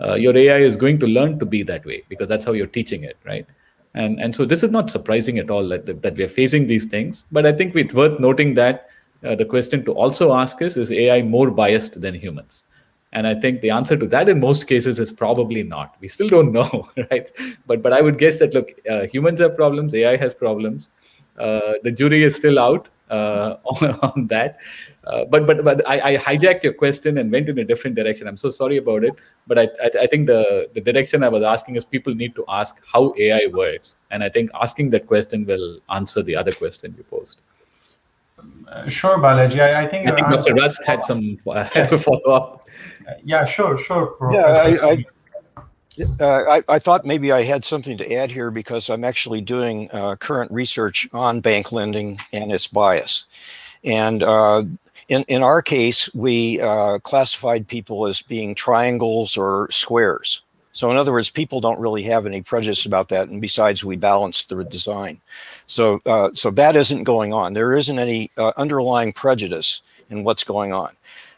uh, your AI is going to learn to be that way because that's how you're teaching it, right? And and so this is not surprising at all that that we are facing these things. But I think it's worth noting that uh, the question to also ask is: Is AI more biased than humans? And I think the answer to that in most cases is probably not. We still don't know, *laughs* right? But but I would guess that look, uh, humans have problems, AI has problems. Uh, the jury is still out uh, *laughs* on, on, that. Uh, but but but I, I, hijacked your question and went in a different direction. I'm so sorry about it. But I, I, I think the the direction I was asking is people need to ask how AI works, and I think asking that question will answer the other question you posed. Uh, sure, Balaji. I, I think, I think Dr. Rust had *laughs* some uh, *laughs* had to follow up. Yeah, sure, sure. Yeah, I, I uh, I, I, thought maybe I had something to add here because I'm actually doing uh, current research on bank lending and its bias. And uh, in, in our case, we uh, classified people as being triangles or squares. So in other words, people don't really have any prejudice about that. And besides, we balanced the design. So, uh, so that isn't going on. There isn't any underlying prejudice in what's going on.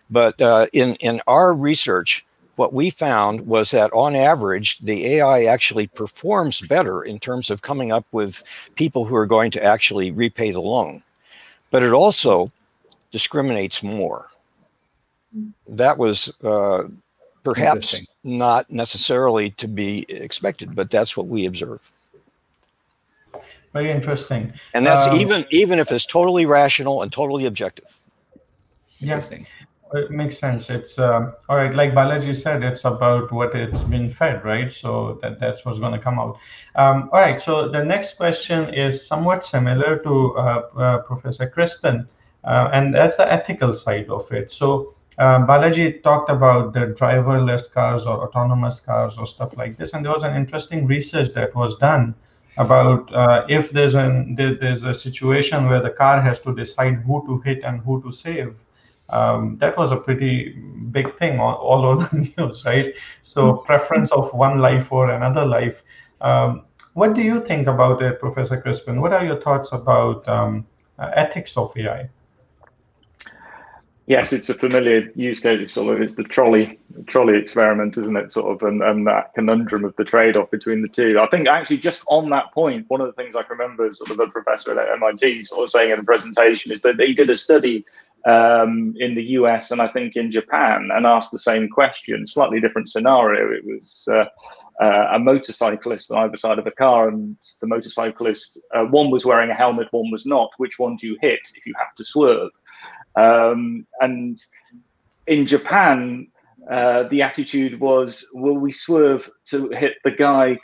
But in, in our research, what we found was that on average, the AI actually performs better in terms of coming up with people who are going to actually repay the loan. But it also discriminates more. That was uh, perhaps not necessarily to be expected, but that's what we observe. Very interesting. And that's um, even even if it's totally rational and totally objective. Yes. It makes sense. It's uh, all right. Like Balaji said, it's about what it's been fed, right? So that that's what's going to come out. Um, all right. So the next question is somewhat similar to uh, uh, Professor Crispin, uh, and that's the ethical side of it. So um, Balaji talked about the driverless cars or autonomous cars or stuff like this, and there was an interesting research that was done about uh, if there's an there, there's a situation where the car has to decide who to hit and who to save um, that was a pretty big thing all, all over the *laughs* news, right? So preference of one life or another life. Um, what do you think about it, Professor Crispin? What are your thoughts about um, uh, ethics of AI? Yes, it's a familiar use case. It's sort of it's the trolley trolley experiment, isn't it? Sort of, and, and that conundrum of the trade-off between the two. I think actually just on that point, one of the things I can remember sort of a professor at MIT sort of saying in the presentation is that he did a study um, in the US and I think in Japan and asked the same question, slightly different scenario. It was uh, uh, a motorcyclist on either side of a car, and the motorcyclist, uh, one was wearing a helmet, one was not. Which one do you hit if you have to swerve? Um, and in Japan, uh, the attitude was, will we swerve to hit the guy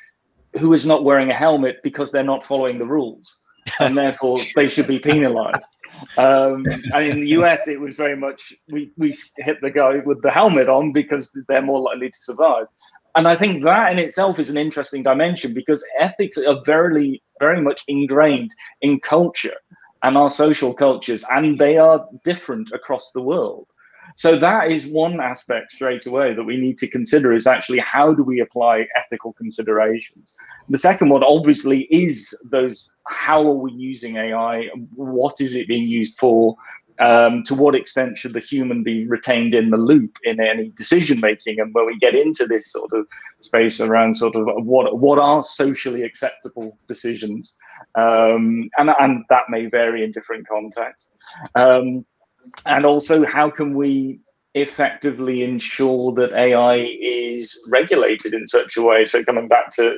who is not wearing a helmet because they're not following the rules? And therefore they should be penalized. Um, and in the US, it was very much we, we hit the guy with the helmet on because they're more likely to survive. And I think that in itself is an interesting dimension because ethics are very, very much ingrained in culture and our social cultures, and they are different across the world. So that is one aspect straight away that we need to consider is actually how do we apply ethical considerations. The second one obviously is those how are we using AI? What is it being used for? Um, to what extent should the human be retained in the loop in any decision making? And when we get into this sort of space around sort of what what are socially acceptable decisions, um, and and that may vary in different contexts. Um, and also how can we effectively ensure that AI is regulated in such a way? So coming back to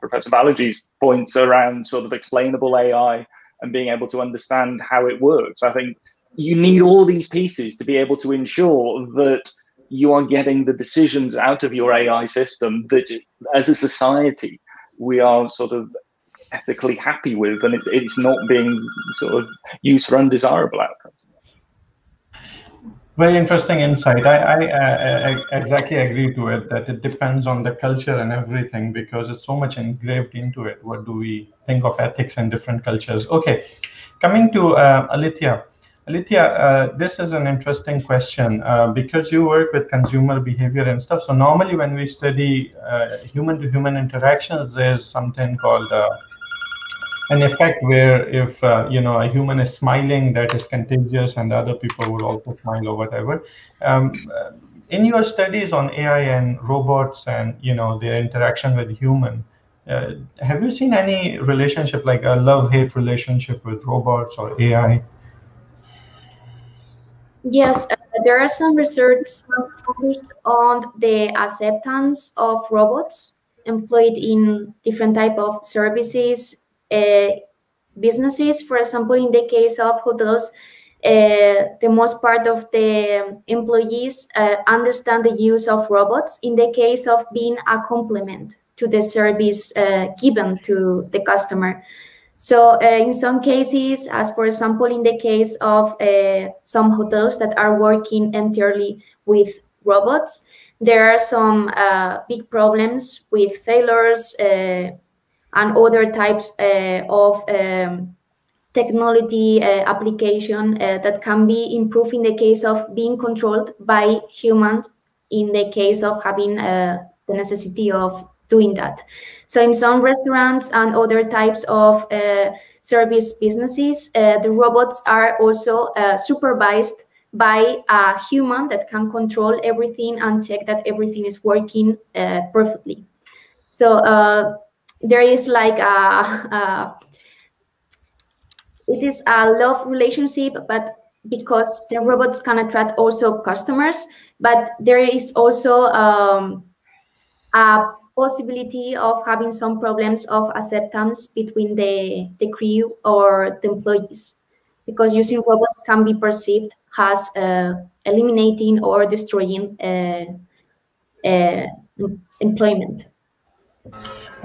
Professor Balaji's points around sort of explainable AI and being able to understand how it works, I think you need all these pieces to be able to ensure that you are getting the decisions out of your AI system that as a society we are sort of ethically happy with and it's, it's not being sort of used for undesirable outcomes. Very interesting insight. I, I, I, exactly agree to it that it depends on the culture and everything because it's so much engraved into it. What do we think of ethics in different cultures? Okay, coming to uh, Alithia. Alithia, uh, this is an interesting question uh, because you work with consumer behavior and stuff. So normally when we study human-to-human interactions, there's something called uh, an effect where if uh, you know a human is smiling, that is contagious, and other people will also smile or whatever. Um, in your studies on AI and robots and you know their interaction with human, uh, have you seen any relationship like a love-hate relationship with robots or AI? Yes, uh, there are some research focused on the acceptance of robots employed in different type of services, businesses. For example, in the case of hotels, uh, the most part of the employees uh, understand the use of robots in the case of being a complement to the service uh, given to the customer. So uh, in some cases, as for example, in the case of uh, some hotels that are working entirely with robots, there are some uh, big problems with failures uh, and other types uh, of um, technology uh, application that can be improved in the case of being controlled by humans in the case of having the necessity of doing that. So in some restaurants and other types of uh, service businesses, uh, the robots are also uh, supervised by a human that can control everything and check that everything is working uh, perfectly. So uh, there is like a, a, it is a love relationship, but because the robots can attract also customers, but there is also um, a possibility of having some problems of acceptance between the, the crew or the employees because using robots can be perceived as uh, eliminating or destroying uh, uh, employment.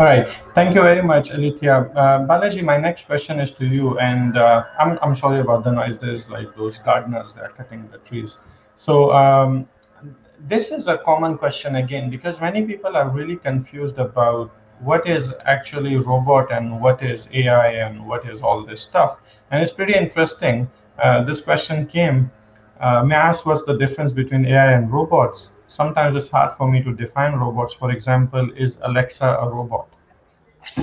All right. Thank you very much, Alithia. Uh, Balaji, my next question is to you. And uh, I'm, I'm sorry about the noise. There's like those gardeners, they're cutting the trees. So um, this is a common question again because many people are really confused about what is actually robot and what is AI and what is all this stuff. And it's pretty interesting. Uh, this question came. Uh, may I ask what's the difference between AI and robots? Sometimes it's hard for me to define robots. For example, is Alexa a robot? *clears throat*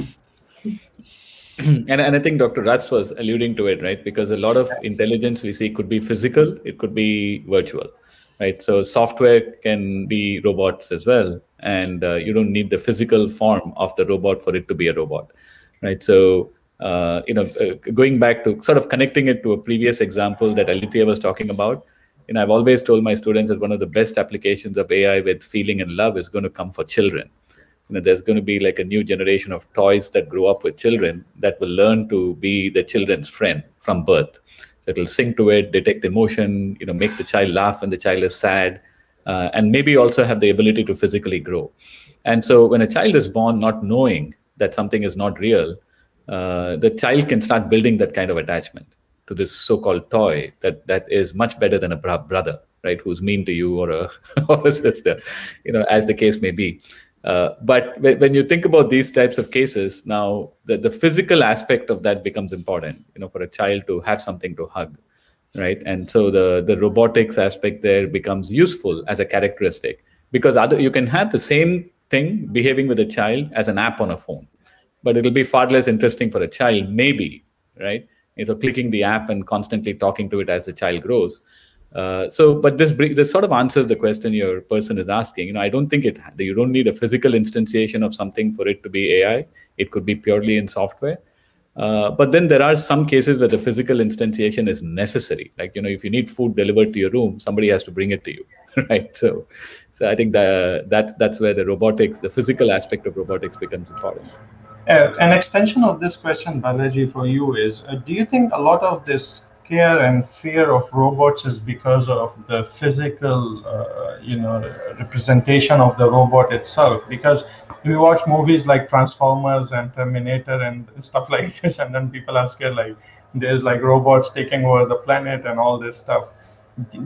and, and I think Dr. Rust was alluding to it, right? Because a lot of intelligence we see could be physical, it could be virtual right? So software can be robots as well, and uh, you don't need the physical form of the robot for it to be a robot, right? So uh, you know, uh, going back to sort of connecting it to a previous example that Alithia was talking about, you know, I've always told my students that one of the best applications of AI with feeling and love is going to come for children. You know, there's going to be like a new generation of toys that grow up with children that will learn to be the children's friend from birth So it'll sync to it, detect emotion, you know, make the child laugh when the child is sad, uh, and maybe also have the ability to physically grow. And so when a child is born not knowing that something is not real, uh, the child can start building that kind of attachment to this so-called toy that that is much better than a brother, right, who's mean to you or a, *laughs* or a sister, you know, as the case may be. Uh, but when you think about these types of cases, now the, the physical aspect of that becomes important, you know, for a child to have something to hug, right? And so the, the robotics aspect there becomes useful as a characteristic because other you can have the same thing behaving with a child as an app on a phone, but it'll be far less interesting for a child, maybe, right? So clicking the app and constantly talking to it as the child grows uh, so, but this this sort of answers the question your person is asking. You know, I don't think it you don't need a physical instantiation of something for it to be AI. It could be purely in software. Uh, but then there are some cases where the physical instantiation is necessary. Like you know, if you need food delivered to your room, somebody has to bring it to you, *laughs* right? So, so I think that that's that's where the robotics, the physical aspect of robotics, becomes important. Uh, an extension of this question, Balaji, for you is: uh, Do you think a lot of this scare and fear of robots is because of the physical, uh, you know, representation of the robot itself. Because we watch movies like Transformers and Terminator and stuff *laughs* like this, and then people are scared like there's like robots taking over the planet and all this stuff.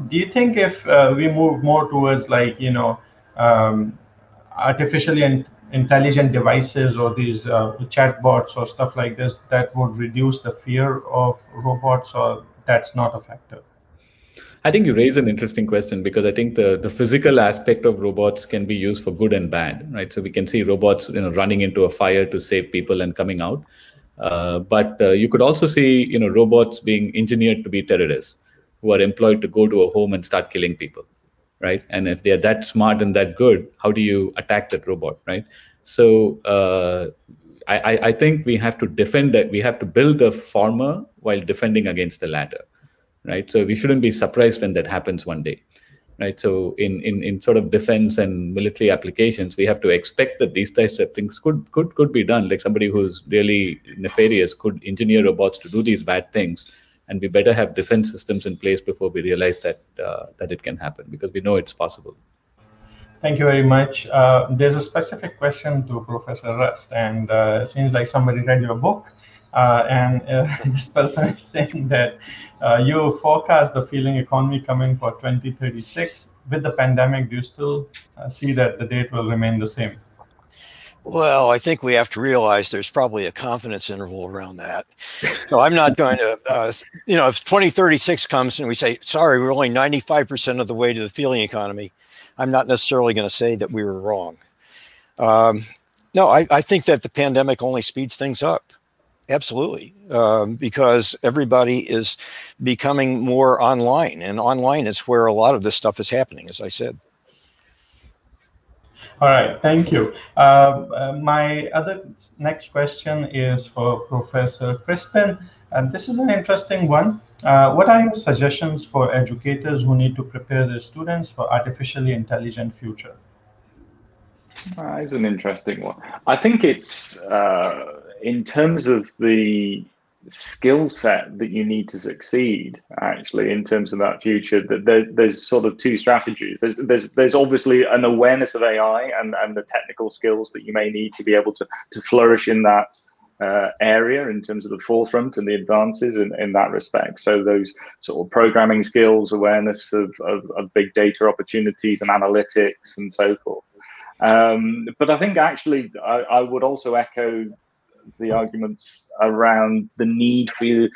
do you think if uh, we move more towards like you know um, artificially in, intelligent devices or these uh, chatbots or stuff like this that would reduce the fear of robots or that's not a factor I think you raise an interesting question because I think the, the physical aspect of robots can be used for good and bad, right? So we can see robots, you know, running into a fire to save people and coming out. Uh, but uh, you could also see, you know, robots being engineered to be terrorists who are employed to go to a home and start killing people, right? And if they are that smart and that good, how do you attack that robot, right? So uh, I, I think we have to defend that. We have to build the former while defending against the latter, right? So we shouldn't be surprised when that happens one day, right? So in in in sort of defense and military applications, we have to expect that these types of things could could could be done. Like somebody who's really nefarious could engineer robots to do these bad things and we better have defense systems in place before we realize that uh, that it can happen because we know it's possible. Thank you very much. Uh, there's a specific question to Professor Rust, and uh, it seems like somebody read your book. Uh, and uh, *laughs* this person is saying that uh, you forecast the feeling economy coming for 2036. With the pandemic, do you still see that the date will remain the same? Well, I think we have to realize there's probably a confidence interval around that. So I'm not going to, uh, you know, if 2036 comes and we say, sorry, we're only 95% of the way to the feeling economy, I'm not necessarily going to say that we were wrong. Um, no, I, I, think that the pandemic only speeds things up. Absolutely. Um, because everybody is becoming more online, and online is where a lot of this stuff is happening, as I said. All right, thank you. Uh, uh, my other next question is for Professor Crispin, and this is an interesting one. Uh, what are your suggestions for educators who need to prepare their students for artificially intelligent future? Uh, it's an interesting one. I think it's uh, in terms of the skill set that you need to succeed actually in terms of that future that there, there's sort of two strategies there's there's there's obviously an awareness of ai and and the technical skills that you may need to be able to to flourish in that uh, area in terms of the forefront and the advances in, in that respect. So those sort of programming skills, awareness of, of, of big data opportunities and analytics and so forth. Um, but I think actually I, I would also echo the arguments around the need for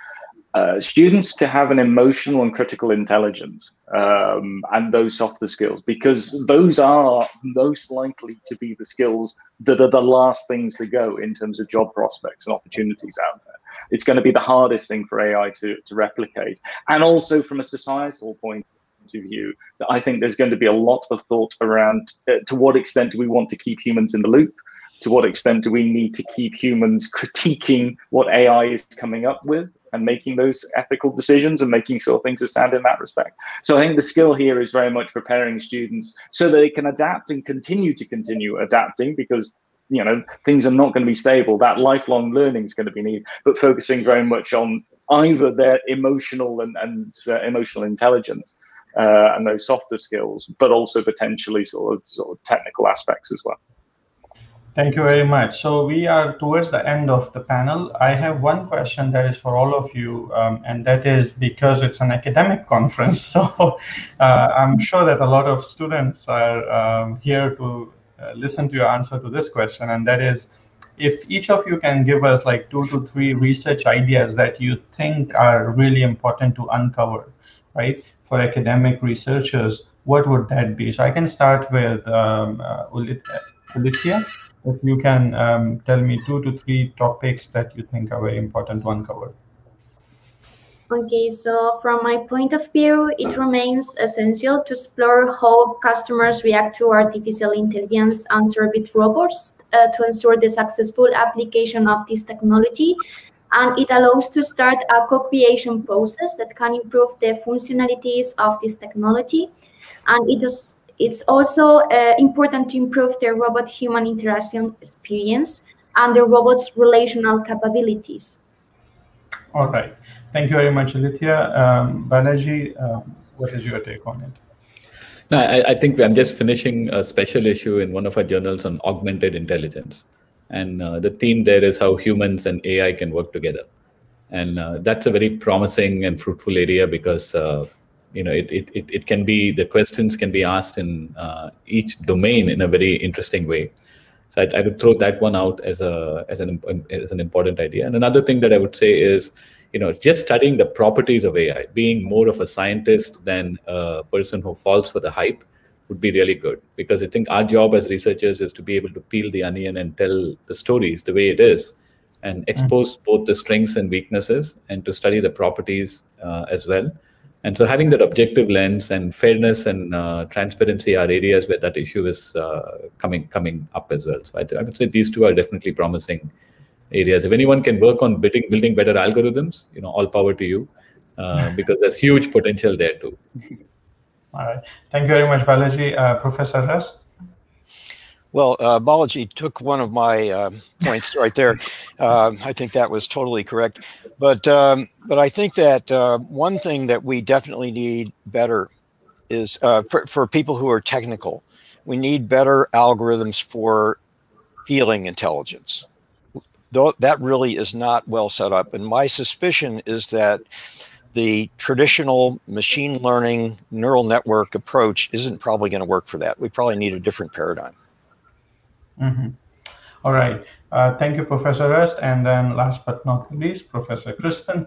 uh, students to have an emotional and critical intelligence um, and those softer skills because those are most likely to be the skills that are the last things to go in terms of job prospects and opportunities out there. It's going to be the hardest thing for AI to, to replicate. And also from a societal point of view, I think there's going to be a lot of thought around uh, to what extent do we want to keep humans in the loop? To what extent do we need to keep humans critiquing what AI is coming up with and making those ethical decisions and making sure things are sound in that respect. So I think the skill here is very much preparing students so that they can adapt and continue to continue adapting because you know things are not going to be stable. That lifelong learning is going to be needed, but focusing very much on either their emotional and, and uh, emotional intelligence uh, and those softer skills, but also potentially sort of, sort of technical aspects as well. Thank you very much. So we are towards the end of the panel. I have one question that is for all of you, um, and that is because it's an academic *laughs* conference. So uh, I'm sure that a lot of students are um, here to uh, listen to your answer to this question, and that is, if each of you can give us like two to three research ideas that you think are really important to uncover, right, for academic researchers, what would that be? So I can start with um, uh, Alithia if you can um, tell me two to three topics that you think are very important to uncover. Okay, so from my point of view, it remains essential to explore how customers react to artificial intelligence and service robots uh, to ensure the successful application of this technology. And it allows to start a co-creation process that can improve the functionalities of this technology. And it is it's also uh, important to improve the robot-human interaction experience and the robot's relational capabilities. All right. Thank you very much, Alithia. Um, Balaji, um, what is your take on it? No, I, I, think I'm just finishing a special issue in one of our journals on augmented intelligence. And uh, the theme there is how humans and AI can work together. And uh, that's a very promising and fruitful area because uh, you know it, it, it, it can be the questions can be asked in uh, each domain in a very interesting way. So I, I, would throw that one out as a as an as an important idea. And another thing that i would say is you know it's just studying the properties of ai being more of a scientist than a person who falls for the hype would be really good. Because i think our job as researchers is to be able to peel the onion and tell the stories the way it is and expose mm-hmm. both the strengths and weaknesses and to study the properties uh, as well and so having that objective lens and fairness and uh, transparency are areas where that issue is uh, coming coming up as well. So I, I, would say these two are definitely promising areas. If anyone can work on building building better algorithms, you know, all power to you, uh, *laughs* because there's huge potential there too. All right. Thank you very much, Balaji. Uh, Professor Rust. Well, uh, Balaji took one of my uh, points right there. *laughs* Um, I think that was totally correct. But um, but I think that uh, one thing that we definitely need better is uh, for, for people who are technical, we need better algorithms for feeling intelligence. Though that really is not well set up. And my suspicion is that the traditional machine learning neural network approach isn't probably going to work for that. We probably need a different paradigm. Mm-hmm. All right. Uh, thank you, Professor Rust. And then last but not least, Professor Crispin.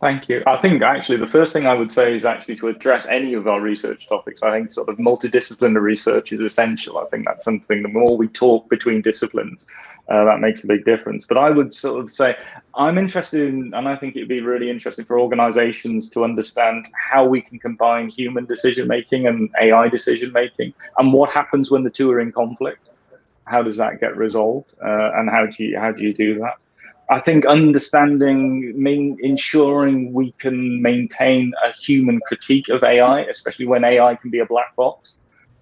Thank you. I think actually the first thing I would say is actually to address any of our research topics. I think sort of multidisciplinary research is essential. I think that's something the more we talk between disciplines, uh, that makes a big difference. But I would sort of say I'm interested in, and I think it'd be really interesting for organizations to understand how we can combine human decision making and AI decision making and what happens when the two are in conflict. How does that get resolved? Uh, and how do you how do you do that? I think understanding, mean, ensuring we can maintain a human critique of AI, especially when AI can be a black box,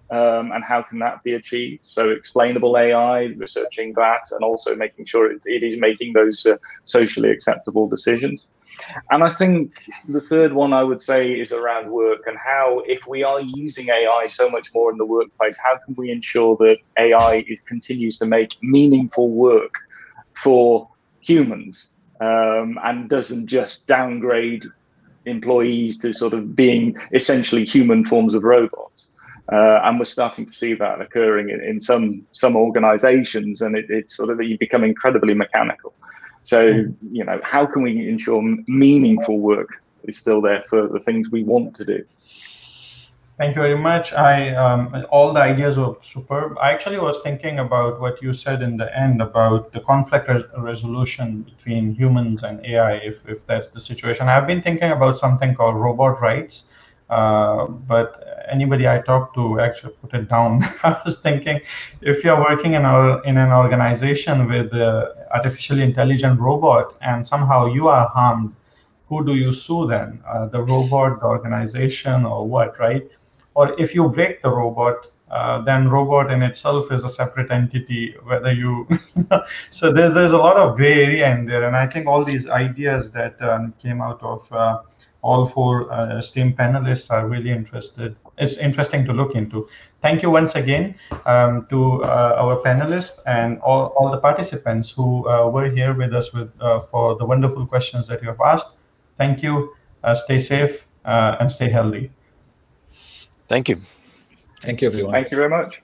um, and how can that be achieved? So explainable AI, researching that, and also making sure it, it is making those uh, socially acceptable decisions. And I think the third one I would say is around work and how, if we are using AI so much more in the workplace, how can we ensure that AI is, continues to make meaningful work for humans um, and doesn't just downgrade employees to sort of being essentially human forms of robots. Uh, and we're starting to see that occurring in, in some some organizations and it, it's sort of that you become incredibly mechanical so you know how can we ensure meaningful work is still there for the things we want to do Thank you very much. I um, all the ideas were superb. I actually was thinking about what you said in the end about the conflict res resolution between humans and AI, if if that's the situation. I've been thinking about something called robot rights, uh, but anybody I talked to actually put it down. *laughs* I was thinking, if you're working in our in an organization with an artificially intelligent robot and somehow you are harmed, who do you sue then? Uh, the robot, the organization, or what? Right? or if you break the robot, uh, then robot in itself is a separate entity. Whether you, *laughs* so there's there's a lot of gray area in there, and I think all these ideas that um, came out of uh, all four uh, esteemed panelists are really interested. It's interesting to look into. Thank you once again um, to uh, our panelists and all, all the participants who uh, were here with us with uh, for the wonderful questions that you have asked. Thank you. stay safe and stay healthy. Thank you. Thank you, everyone. Thank you very much.